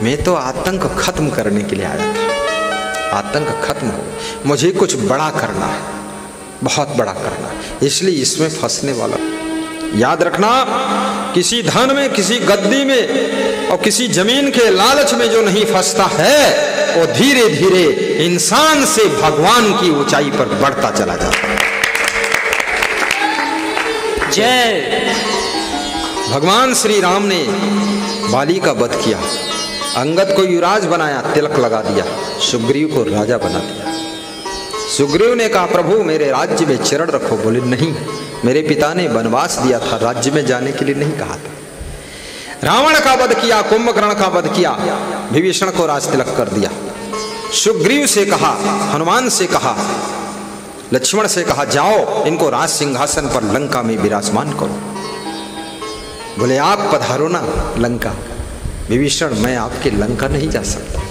मैं तो आतंक खत्म करने के लिए आया था। आतंक खत्म हो। मुझे कुछ बड़ा करना है। बहुत बड़ा करना इसलिए इसमें फंसने वाला याद रखना, किसी धन में, किसी गद्दी में और किसी ज़मीन के लालच में जो नहीं फंसता है, वो धीरे धीरे इंसान से भगवान की ऊंचाई पर बढ़ता चला जाता है। जय। भगवान श्री राम ने बाली का वध किया। अंगद को युवराज बनाया, तिलक लगा दिया, सुग्रीव को राजा बना दिया। सुग्रीव ने कहा, प्रभु, मेरे राज्य में चरण रखो, बोले, नहीं मेरे पिता ने वनवास दिया था, राज्य में जाने के लिए नहीं कहा था। रावण का वध किया, कुंभकर्ण का वध किया, विभीषण को राज तिलक कर दिया। सुग्रीव से कहा, हनुमान से कहा, लक्ष्मण से कहा, जाओ, इनको राज सिंहासन पर लंका में विराजमान करो। बोले, आप पधारो ना लंका। विभीषण, मैं आपके लंका नहीं जा सकता।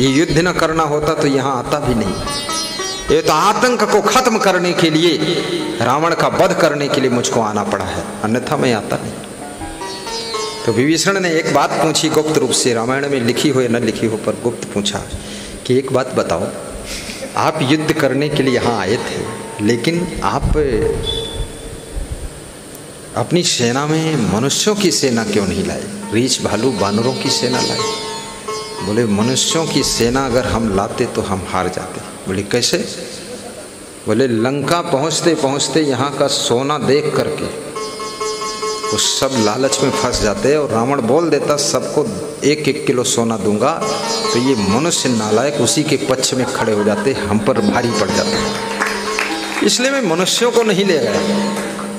ये युद्ध न करना होता तो यहाँ आता भी नहीं। ये तो आतंक को खत्म करने के लिए, रावण का वध करने के लिए मुझको आना पड़ा है। अन्यथा मैं आता नहीं। तो विभीषण ने एक बात पूछी गुप्त रूप से। रामायण में लिखी हो या न लिखी हो, पर गुप्त पूछा कि एक बात बताओ, आप युद्ध करने के लिए यहाँ आए थे, लेकिन आप, अपनी सेना में मनुष्यों की सेना क्यों नहीं लाए रीछ भालू, बानरों की सेना लाए बोले, मनुष्यों की सेना अगर हम लाते तो हम हार जाते। बोले, कैसे? बोले, लंका पहुँचते पहुँचते यहाँ का सोना देख करके वो सब लालच में फंस जाते और रावण बोल देता, सबको एक एक किलो सोना दूँगा। तो ये मनुष्य नालायक उसी के पक्ष में खड़े हो जाते, हम पर भारी पड़ जाते। इसलिए मैं मनुष्यों को नहीं ले गया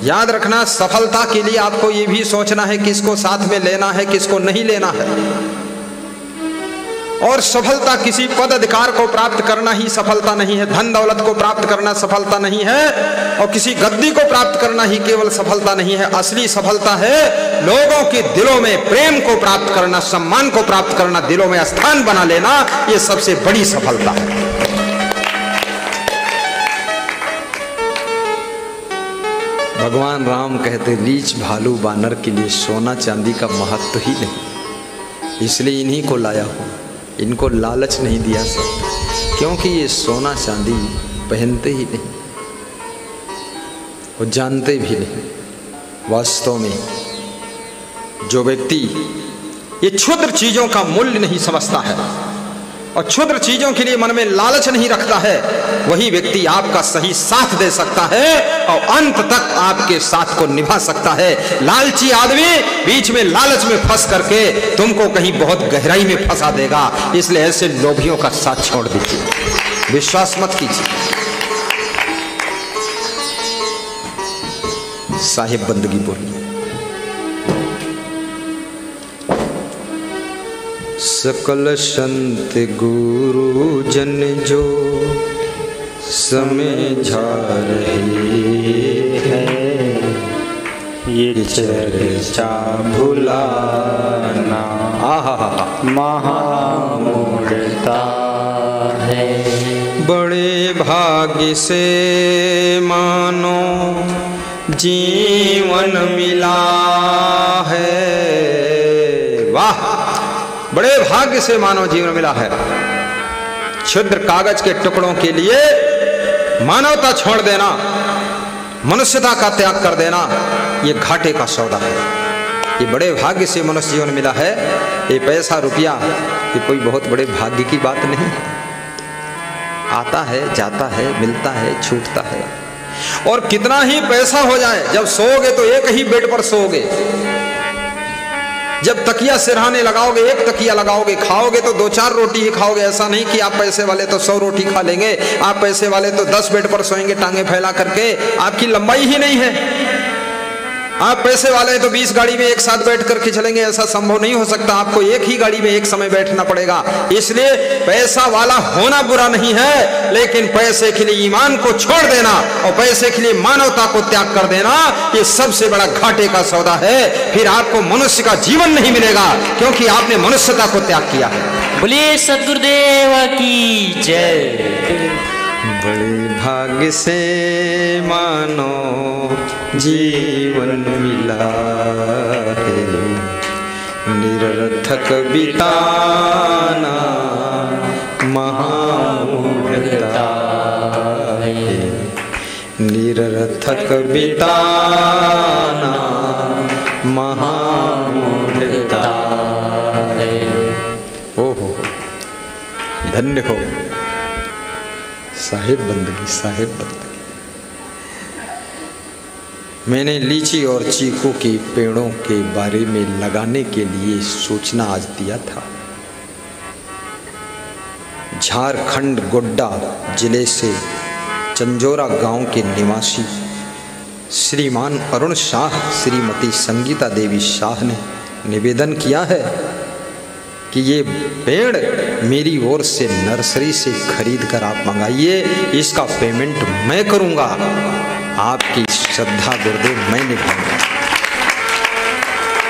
याद रखना, सफलता के लिए आपको ये भी सोचना है किसको साथ में लेना है किसको नहीं लेना है। और सफलता किसी पद अधिकार को प्राप्त करना ही सफलता नहीं है। धन दौलत को प्राप्त करना सफलता नहीं है और किसी गद्दी को प्राप्त करना ही केवल सफलता नहीं है। असली सफलता है लोगों के दिलों में प्रेम को प्राप्त करना, सम्मान को प्राप्त करना, दिलों में स्थान बना लेना यह सबसे बड़ी सफलता है। भगवान राम कहते, लीच भालू बानर के लिए सोना चांदी का महत्व ही नहीं, इसलिए इन्हीं को लाया हूँ। इनको लालच नहीं दिया सकता क्योंकि ये सोना चांदी पहनते ही नहीं और जानते भी नहीं। वास्तव में जो व्यक्ति ये क्षुद्र चीज़ों का मूल्य नहीं समझता है और क्षुद्र चीज़ों के लिए मन में लालच नहीं रखता है। वही व्यक्ति आपका सही साथ दे सकता है और अंत तक आपके साथ को निभा सकता है। लालची आदमी बीच में लालच में फंस करके तुमको कहीं बहुत गहराई में फंसा देगा। इसलिए ऐसे लोभियों का साथ छोड़ दीजिए। विश्वास मत कीजिए। साहिब बंदगी बोलिए। सकल संत गुरु जन जो समझा रहे हैं। ये चर्चा भुलाना महामूर्ता है। बड़े भाग्य से मानो जीवन मिला है। बड़े भाग्य से मानव जीवन मिला है। क्षुद्र कागज़ के टुकड़ों के लिए मानवता छोड़ देना, मनुष्यता का त्याग कर देना, ये घाटे का सौदा है। ये बड़े भाग्य से मनुष्य जीवन मिला है। ये पैसा, रुपया, ये कोई बहुत बड़े भाग्य की बात नहीं आता है, जाता है, मिलता है, छूटता है। और कितना ही पैसा हो जाए, जब सोओगे तो एक ही बेड पर सोओगे। जब तकिया सिरहाने लगाओगे, एक तकिया लगाओगे, खाओगे तो दो चार रोटी ही खाओगे। ऐसा नहीं कि आप पैसे वाले तो सौ रोटी खा लेंगे, आप पैसे वाले तो दस बेड पर सोएँगे, टांगे फैला करके, आपकी लंबाई ही नहीं है। आप पैसे वाले हैं तो 20 गाड़ी में एक साथ बैठ करके चलेंगे ऐसा संभव नहीं हो सकता। आपको एक ही गाड़ी में एक समय बैठना पड़ेगा। इसलिए पैसा वाला होना बुरा नहीं है लेकिन पैसे के लिए ईमान को छोड़ देना और पैसे के लिए मानवता को त्याग कर देना ये सबसे बड़ा घाटे का सौदा है। फिर आपको मनुष्य का जीवन नहीं मिलेगा क्योंकि आपने मनुष्यता को त्याग किया है। बोलिए सदगुरुदेव की जय। बड़े भाग्य से मानो जीवन मिला है निरर्थक बिताना महामूढ़ता है निरर्थक बिताना महामूढ़ता है ओहो, धन्य हो। साहेब बंदगी साहेब बंदगी मैंने लीची और चीकू के पेड़ों के बारे में लगाने के लिए सूचना आज दिया था। झारखंड गोड्डा ज़िले से चंजोरा गाँव के निवासी श्रीमान अरुण शाह, श्रीमती संगीता देवी शाह ने निवेदन किया है कि ये पेड़ मेरी ओर से नर्सरी से खरीद कर आप मंगाइए, इसका पेमेंट मैं करूँगा। आपकी श्रद्धा गुरुदेव मैं निभाऊँगा।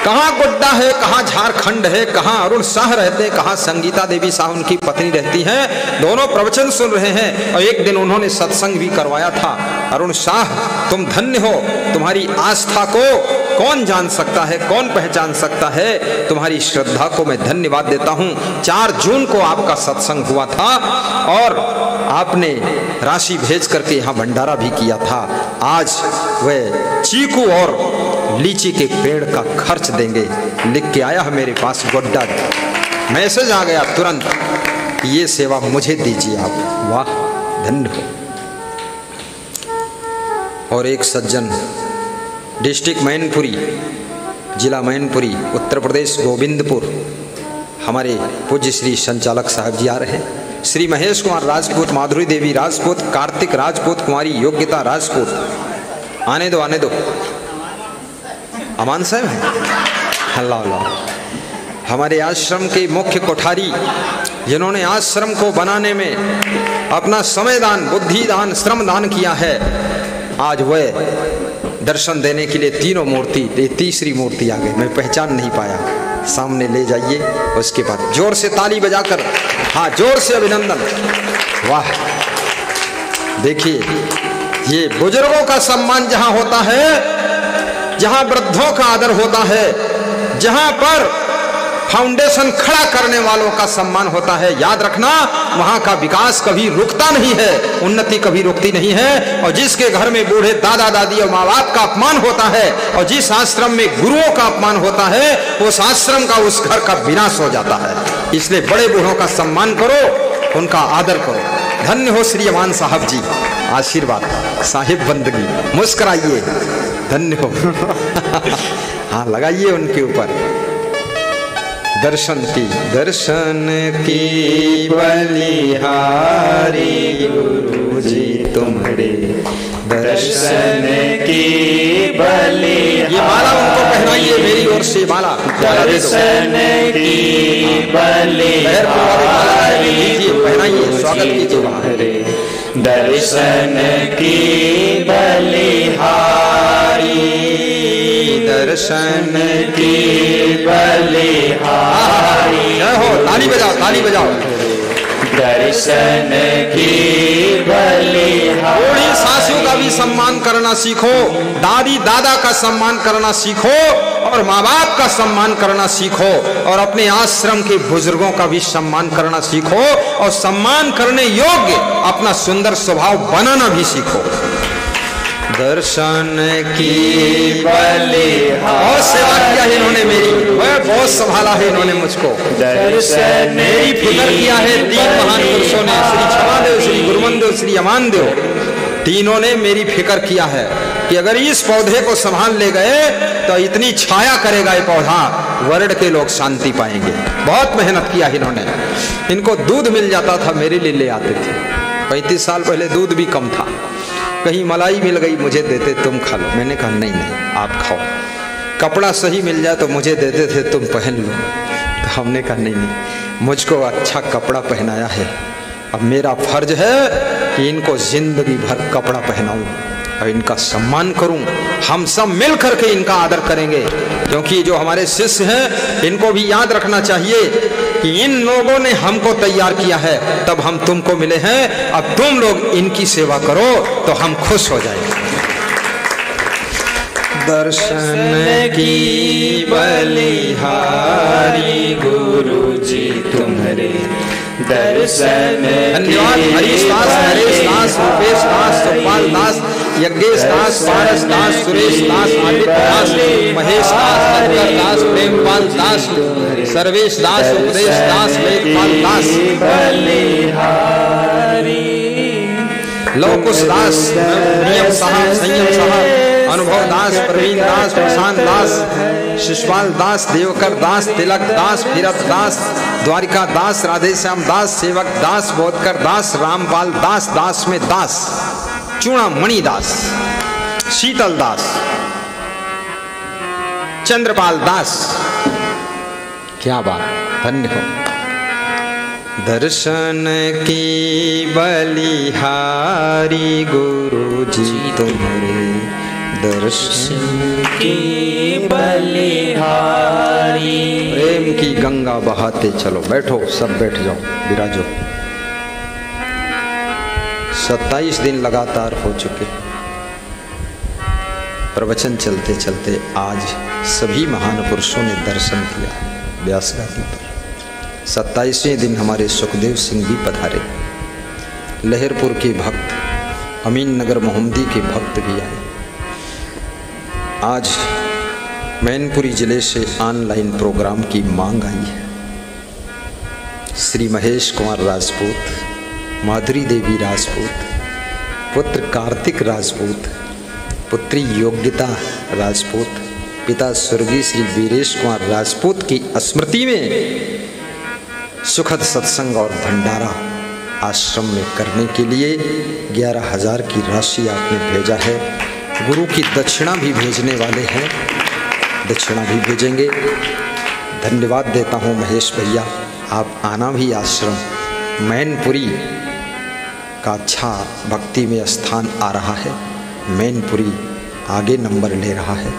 कहाँ गोड्डा है, कहाँ झारखंड है, कहाँ अरुण शाह रहते हैं, कहाँ संगीता देवी शाह उनकी पत्नी रहती हैं, दोनों प्रवचन सुन रहे हैं और एक दिन उन्होंने सत्संग भी करवाया था। अरुण शाह, तुम धन्य हो, तुम्हारी आस्था को कौन जान सकता है, कौन पहचान सकता है? तुम्हारी श्रद्धा को मैं धन्यवाद देता हूँ। चार जून को आपका सत्संग हुआ था और आपने राशि भेज करके यहाँ भंडारा भी किया था। आज वह चीकू और लीची के पेड़ का खर्च देंगे। लिख के आया है मेरे पास गोड्डा। मैसेज आ गया तुरंत। ये सेवा मुझे दीजिए आप। वाह, धन्य हो। और एक सज्जन, डिस्ट्रिक्ट मैनपुरी जिला मैनपुरी उत्तर प्रदेश, गोविंदपुर। हमारे पूज्य श्री संचालक साहब जी आ रहे हैं। श्री महेश कुमार राजपूत, माधुरी देवी राजपूत, कार्तिक राजपूत, कुमारी योग्यता राजपूत। आने दो आने दो। अमान साहब हैं? अल्लाह हमारे आश्रम के मुख्य कोठारी, जिन्होंने आश्रम को बनाने में अपना समय दान बुद्धि दान श्रम दान किया है, आज वह दर्शन देने के लिए तीनों मूर्ति तीसरी मूर्ति आ गई। मैं पहचान नहीं पाया। सामने ले जाइए, उसके बाद ज़ोर से ताली बजाकर हाँ ज़ोर से अभिनंदन। वाह। देखिए, ये बुज़ुर्गों का सम्मान जहाँ होता है जहाँ वृद्धों का आदर होता है, जहाँ पर फाउंडेशन खड़ा करने वालों का सम्मान होता है, याद रखना, वहाँ का विकास कभी रुकता नहीं है, उन्नति कभी रुकती नहीं है, और जिसके घर में बूढ़े दादा दादी और माँ बाप का अपमान होता है, और जिस आश्रम में गुरुओं का अपमान होता है, उस आश्रम का, उस घर का विनाश हो जाता है। इसलिए बड़े बूढ़ों का सम्मान करो, उनका आदर करो। धन्य हो श्री अमान साहब जी। आशीर्वाद। साहिब बंदगी। मुस्कराइए। धन्य हो। हाँ लगाइए उनके ऊपर। दर्शन की दर्शन की बलिहारी गुरु जी तुम्हारे। दर्शन की बलि ये माला उनको पहनाइए मेरी ओर से माला। दर्शन की लीजिए पहनाइए स्वागत कीजिए। वहाँ दर्शन की बलिहारी। दर्शन की बलिहारी। हो ताली बजाओ ताली बजाओ। दर्शन की करना सीखो दादी दादा का सम्मान करना सीखो और माँ बाप का सम्मान करना सीखो और अपने आश्रम के बुज़ुर्गों का भी सम्मान करना सीखो और सम्मान करने योग्य अपना सुंदर स्वभाव बनाना भी सीखो। दर्शन की बहुत सेवा किया है इन्होंने मेरी। वह बहुत संभाला है इन्होंने मुझको। दर्शन मेरी फ़िक्र किया है तीन महान पुरुषों ने श्री क्षमादेव श्री गुरुमनदेव श्री अमानदेव। तीनों ने मेरी फ़िक्र किया है कि अगर इस पौधे को संभाल ले गए तो इतनी छाया करेगा ये पौधा। वर्ड के लोग शांति पाएँगे। बहुत मेहनत किया इन्होंने। इनको दूध मिल जाता था, मेरे लिए ले आते थे। पैंतीस साल पहले दूध भी कम था। कहीं मलाई मिल गई, मुझे देते, तुम खा लो। मैंने कहा, नहीं नहीं, आप खाओ। कपड़ा सही मिल जाए तो मुझे देते थे, तुम पहन लो। तो हमने कहा, नहीं नहीं, मुझको अच्छा कपड़ा पहनाया है। अब मेरा फ़र्ज़ है कि इनको ज़िंदगी भर कपड़ा पहनाऊं और इनका सम्मान करूँ, हम सब मिल करके इनका आदर करेंगे। क्योंकि जो हमारे शिष्य हैं, इनको भी याद रखना चाहिए कि इन लोगों ने हमको तैयार किया है, तब हम तुमको मिले हैं, अब तुम लोग इनकी सेवा करो तो हम खुश हो जाएँगे। दर्शन की बलिहारी गुरु जी तुम्हारे धन्यवाद। हरीश दास नरेश दास रूपेश दास सुखपाल दास, यज्ञेश दास, पारस दास, सुरेश दास, आदित्य दास, महेश दास मधुकर दास, प्रेमपाल दास, सर्वेश दास, उपदेश दास लेखपाल दास। लवकुश दास नियम साहब संयम साहब अनुभव दास प्रवीण दास प्रशांत दास शिशपाल दास देवकर दास तिलक दास फिरत दास द्वारिका दास राधेश्याम दास सेवक दास बोधकर दास रामपाल दास दास में दास चूणा मणि दास शीतल दास चंद्रपाल दास। क्या बात धन्य हो। दर्शन की बलिहारी गुरु जी तुम्हारे दर्शन की बलिहारी। प्रेम की गंगा बहाते चलो। बैठो, सब बैठ जाओ विराजो सत्ताईस दिन लगातार हो चुके। प्रवचन चलते चलते आज सभी महान पुरुषों ने दर्शन किया व्यास गादी पर। सत्ताईसवें दिन हमारे सुखदेव सिंह भी पधारे। लहरपुर के भक्त, अमीन नगर मोहम्मदी के भक्त भी आए। आज मैनपुरी ज़िले से ऑनलाइन प्रोग्राम की मांग आई है। श्री महेश कुमार राजपूत, माधुरी देवी राजपूत, पुत्र कार्तिक राजपूत, पुत्री योग्यता राजपूत, पिता स्वर्गीय श्री वीरेश कुमार राजपूत की स्मृति में सुखद सत्संग और भंडारा आश्रम में करने के लिए ग्यारह हज़ार की राशि आपने भेजा है। गुरु की दक्षिणा भी भेजने वाले हैं। दक्षिणा भी भेजेंगे। धन्यवाद देता हूँ महेश भैया। आप आना भी आश्रम। मैनपुरी का अच्छा भक्ति में स्थान आ रहा है। मैनपुरी आगे नंबर ले रहा है।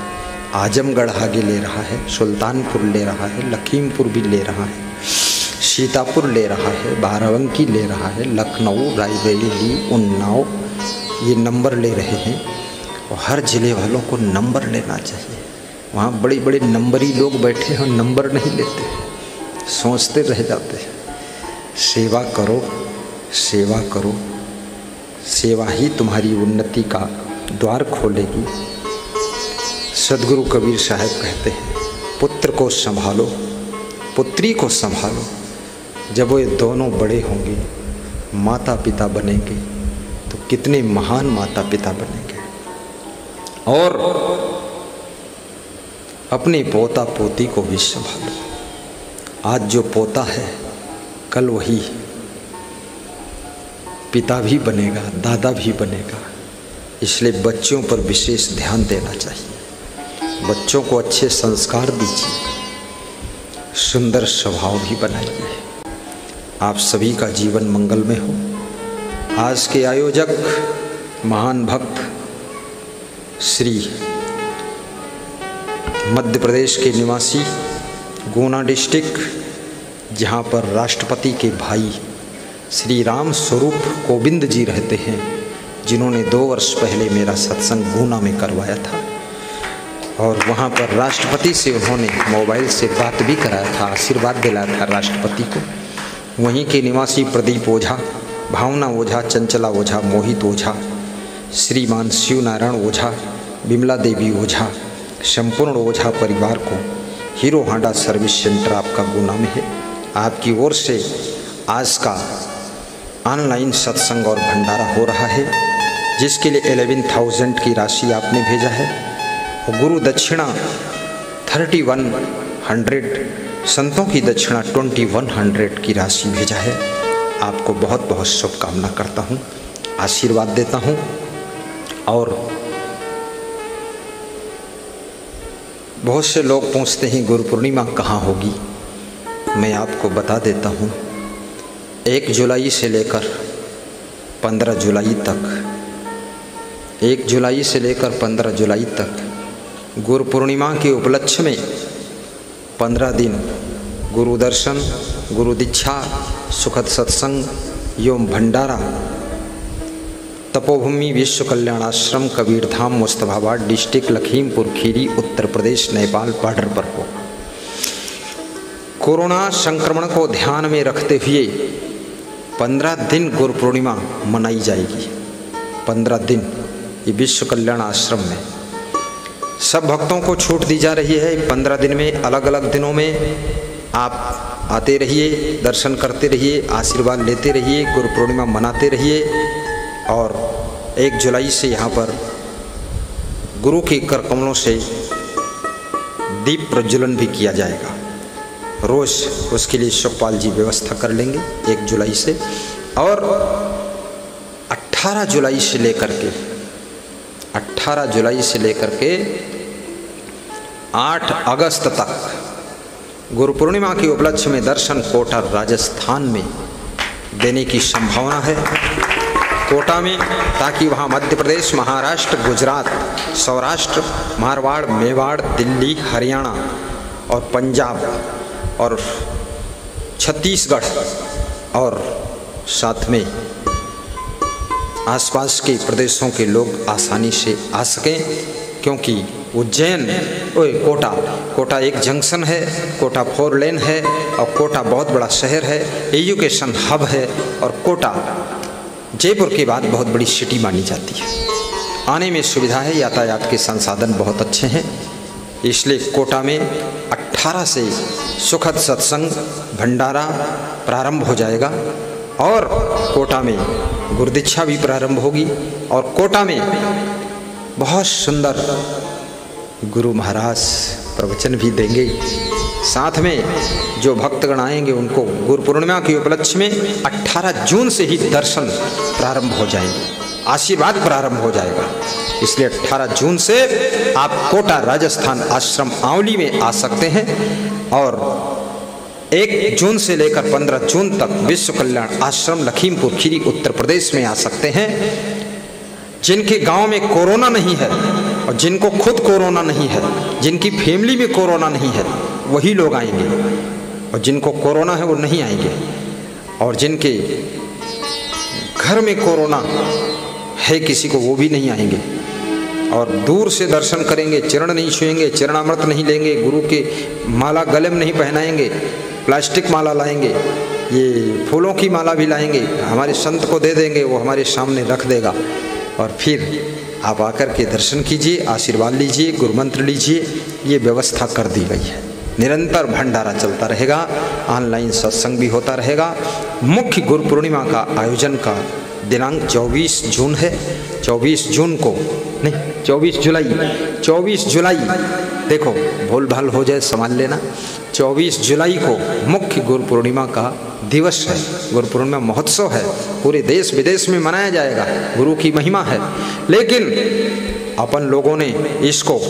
आजमगढ़ आगे ले रहा है। सुल्तानपुर ले रहा है। लखीमपुर भी ले रहा है। सीतापुर ले रहा है। बाराबंकी ले रहा है। लखनऊ, रायबरेली, उन्नाव, ये नंबर ले रहे हैं। हर ज़िले वालों को नंबर लेना चाहिए। वहाँ बड़े बड़े नंबरी लोग बैठे हैं नंबर नहीं लेते सोचते रह जाते हैं। सेवा करो सेवा करो। सेवा ही तुम्हारी उन्नति का द्वार खोलेगी। सदगुरु कबीर साहब कहते हैं, पुत्र को संभालो, पुत्री को संभालो। जब वो दोनों बड़े होंगे माता पिता बनेंगे तो कितने महान माता पिता बनेंगे। और अपने पोता पोती को भी संभालो। आज जो पोता है, कल वही पिता भी बनेगा, दादा भी बनेगा। इसलिए बच्चों पर विशेष ध्यान देना चाहिए। बच्चों को अच्छे संस्कार दीजिए। सुंदर स्वभाव भी बनाइए। आप सभी का जीवन मंगलमय हो। आज के आयोजक, महान भक्त श्री मध्य प्रदेश के निवासी गुना डिस्ट्रिक्ट, जहाँ पर राष्ट्रपति के भाई श्री राम स्वरूप गोविंद जी रहते हैं, जिन्होंने दो वर्ष पहले मेरा सत्संग गुना में करवाया था। और वहाँ पर राष्ट्रपति से उन्होंने मोबाइल से बात भी कराया था, आशीर्वाद दिलाया था राष्ट्रपति को। वहीं के निवासी प्रदीप ओझा, भावना ओझा, चंचला ओझा, मोहित ओझा श्रीमान शिव नारायण ओझा, बिमला देवी ओझा, संपूर्ण ओझा परिवार को हीरो हांडा सर्विस सेंटर आपका गुना में है। आपकी ओर से आज का ऑनलाइन सत्संग और भंडारा हो रहा है, जिसके लिए एलेवन थाउज़ेंड की राशि आपने भेजा है। गुरु दक्षिणा थर्टी वन हंड्रेड संतों की दक्षिणा ट्वेंटी वन हंड्रेड की राशि भेजा है। आपको बहुत बहुत शुभकामना करता हूँ, आशीर्वाद देता हूँ। और बहुत से लोग पूछते हैं, गुरु पूर्णिमा कहाँ होगी? मैं आपको बता देता हूँ। एक जुलाई से लेकर पंद्रह जुलाई तक, एक जुलाई से लेकर पंद्रह जुलाई तक गुरु पूर्णिमा के उपलक्ष्य में पंद्रह दिन गुरु दर्शन, गुरु दीक्षा, सुखद सत्संग एवं भंडारा तपोभूमि विश्व कल्याण आश्रम कबीरधाम मुस्तफाबाद डिस्ट्रिक्ट लखीमपुर खीरी, उत्तर प्रदेश, नेपाल, बॉर्डर पर हो। कोरोना संक्रमण को ध्यान में रखते हुए पंद्रह दिन गुरु पूर्णिमा मनाई जाएगी। पंद्रह दिन ये विश्व कल्याण आश्रम में। सब भक्तों को छूट दी जा रही है। पंद्रह दिन में अलग अलग दिनों में आप आते रहिए, दर्शन करते रहिए, आशीर्वाद लेते रहिए गुरु पूर्णिमा मनाते रहिए। और एक जुलाई से यहाँ पर गुरु के कर कमलों से दीप प्रज्वलन भी किया जाएगा। रोज़ उसके लिए सुखपाल जी व्यवस्था कर लेंगे एक जुलाई से। और 18 जुलाई से लेकर के 18 जुलाई से लेकर के 8 अगस्त तक गुरु पूर्णिमा के उपलक्ष्य में दर्शन कोटा राजस्थान में देने की संभावना है। कोटा में, ताकि वहाँ मध्य प्रदेश, महाराष्ट्र, गुजरात, सौराष्ट्र, मारवाड़, मेवाड़, दिल्ली, हरियाणा और पंजाब और छत्तीसगढ़ और साथ में आसपास के प्रदेशों के लोग आसानी से आ सकें, क्योंकि उज्जैन, ओए, कोटा कोटा एक जंक्शन है, कोटा फोर लेन है और कोटा बहुत बड़ा शहर है, एजुकेशन हब है और कोटा जयपुर के बाद बहुत बड़ी सिटी मानी जाती है। आने में सुविधा है, यातायात के संसाधन बहुत अच्छे हैं। इसलिए कोटा में 18 से सुखद सत्संग भंडारा प्रारंभ हो जाएगा और कोटा में गुरुदीक्षा भी प्रारंभ होगी और कोटा में बहुत सुंदर गुरु महाराज प्रवचन भी देंगे। साथ में जो भक्तगण आएँगे उनको गुरु पूर्णिमा के उपलक्ष्य में 18 जून से ही दर्शन प्रारंभ हो जाएँगे। आशीर्वाद प्रारंभ हो जाएगा। इसलिए 18 जून से आप कोटा राजस्थान आश्रम आंवली में आ सकते हैं और एक जून से लेकर 15 जून तक विश्व कल्याण आश्रम लखीमपुर खीरी उत्तर प्रदेश में आ सकते हैं। जिनके गाँव में कोरोना नहीं है और जिनको खुद कोरोना नहीं है, जिनकी फैमिली में कोरोना नहीं है वही लोग आएँगे। और जिनको कोरोना है, वो नहीं आएँगे। और जिनके घर में कोरोना है, किसी को वो भी नहीं आएँगे। और दूर से दर्शन करेंगे, चरण नहीं छुएँगे, चरणामृत नहीं लेंगे, गुरु के माला गले में नहीं पहनाएँगे, प्लास्टिक माला लाएँगे, ये फूलों की माला भी लाएँगे, हमारे संत को दे देंगे, वो हमारे सामने रख देगा। और फिर आप आकर के दर्शन कीजिए, आशीर्वाद लीजिए, गुरुमंत्र लीजिए, ये व्यवस्था कर दी गई है। निरंतर भंडारा चलता रहेगा। ऑनलाइन सत्संग भी होता रहेगा। मुख्य गुरु पूर्णिमा का आयोजन का दिनांक 24 जून है। 24 जून को, नहीं 24 जुलाई 24 जुलाई, देखो भूल भाल हो जाए, संभाल लेना। 24 जुलाई को मुख्य गुरु पूर्णिमा का दिवस है। गुरु पूर्णिमा महोत्सव है। पूरे देश विदेश में मनाया जाएगा। गुरु की महिमा है। लेकिन अपन लोगों ने इसको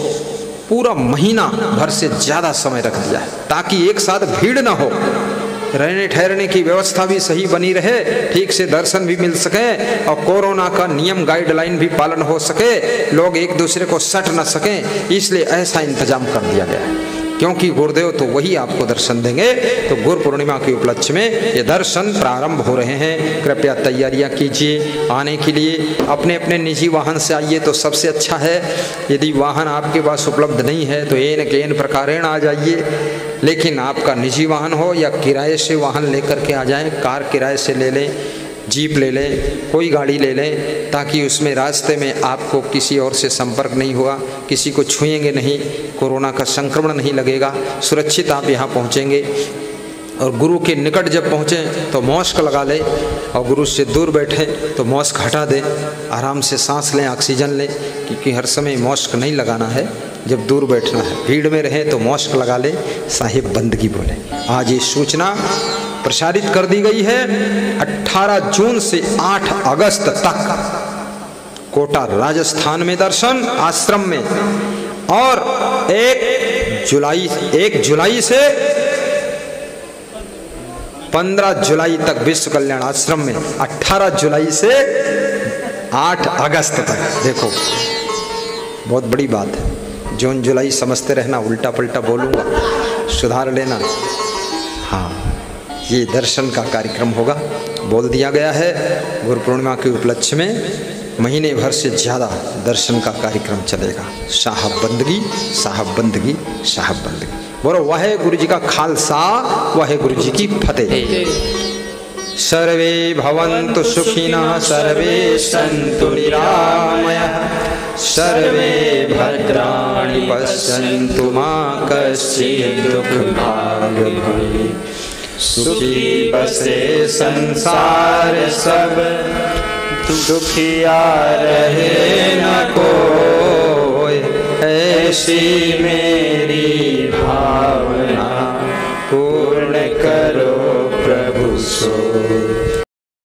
पूरा महीना भर से ज़्यादा समय रख दिया है, ताकि एक साथ भीड़ ना हो। रहने ठहरने की व्यवस्था भी सही बनी रहे, ठीक से दर्शन भी मिल सके, और कोरोना का नियम गाइडलाइन भी पालन हो सके, लोग एक दूसरे को सट न सके, इसलिए ऐसा इंतज़ाम कर दिया गया है। क्योंकि गुरुदेव तो वही आपको दर्शन देंगे। तो गुरु पूर्णिमा के उपलक्ष्य में ये दर्शन प्रारंभ हो रहे हैं। कृपया तैयारियाँ कीजिए आने के लिए। अपने अपने निजी वाहन से आइए तो सबसे अच्छा है। यदि वाहन आपके पास उपलब्ध नहीं है तो एन के एन प्रकारेण आ जाइए। लेकिन आपका निजी वाहन हो या किराए से वाहन लेकर के आ जाएँ, कार किराए से ले लें जीप ले लें, कोई गाड़ी ले लें, ताकि उसमें रास्ते में आपको किसी और से संपर्क नहीं होगा किसी को छुएँगे नहीं, कोरोना का संक्रमण नहीं लगेगा, सुरक्षित आप यहाँ पहुँचेंगे। और गुरु के निकट जब पहुँचे तो मॉस्क लगा लें, और गुरु से दूर बैठे तो मॉस्क हटा दें, आराम से सांस लें, ऑक्सीजन लें, क्योंकि हर समय मॉस्क नहीं लगाना है, जब दूर बैठना है। भीड़ में रहें तो मॉस्क लगा लें, साहिब बंदगी बोले। आज ये सूचना प्रसारित कर दी गई है 18 जून से 8 अगस्त तक। कोटा राजस्थान में दर्शन, आश्रम में। और एक जुलाई एक जुलाई से 15 जुलाई तक विश्व कल्याण आश्रम में 18 जुलाई से 8 अगस्त तक। देखो, बहुत बड़ी बात है। जून जुलाई समझते रहना उल्टा पलटा बोलूँगा। सुधार लेना। हाँ। ये दर्शन का कार्यक्रम होगा। बोल दिया गया है, गुरु पूर्णिमा के उपलक्ष्य में महीने भर से ज़्यादा दर्शन का कार्यक्रम चलेगा। साहब बंदगी साहब बंदगी साहब बंदगी बोलो वाहे गुरु जी का खालसा वाहे गुरु जी की फतेह। सर्वे भवन्तु सुखिनः, सर्वे सन्तु निरामयः। सर्वे भद्राणि पश्यन्तु मा कश्चित् दुःखभाग् भवेत् सुखी बसे संसार सब दुखिया रहे न को ऐसी मेरी भावना पूर्ण करो प्रभु सो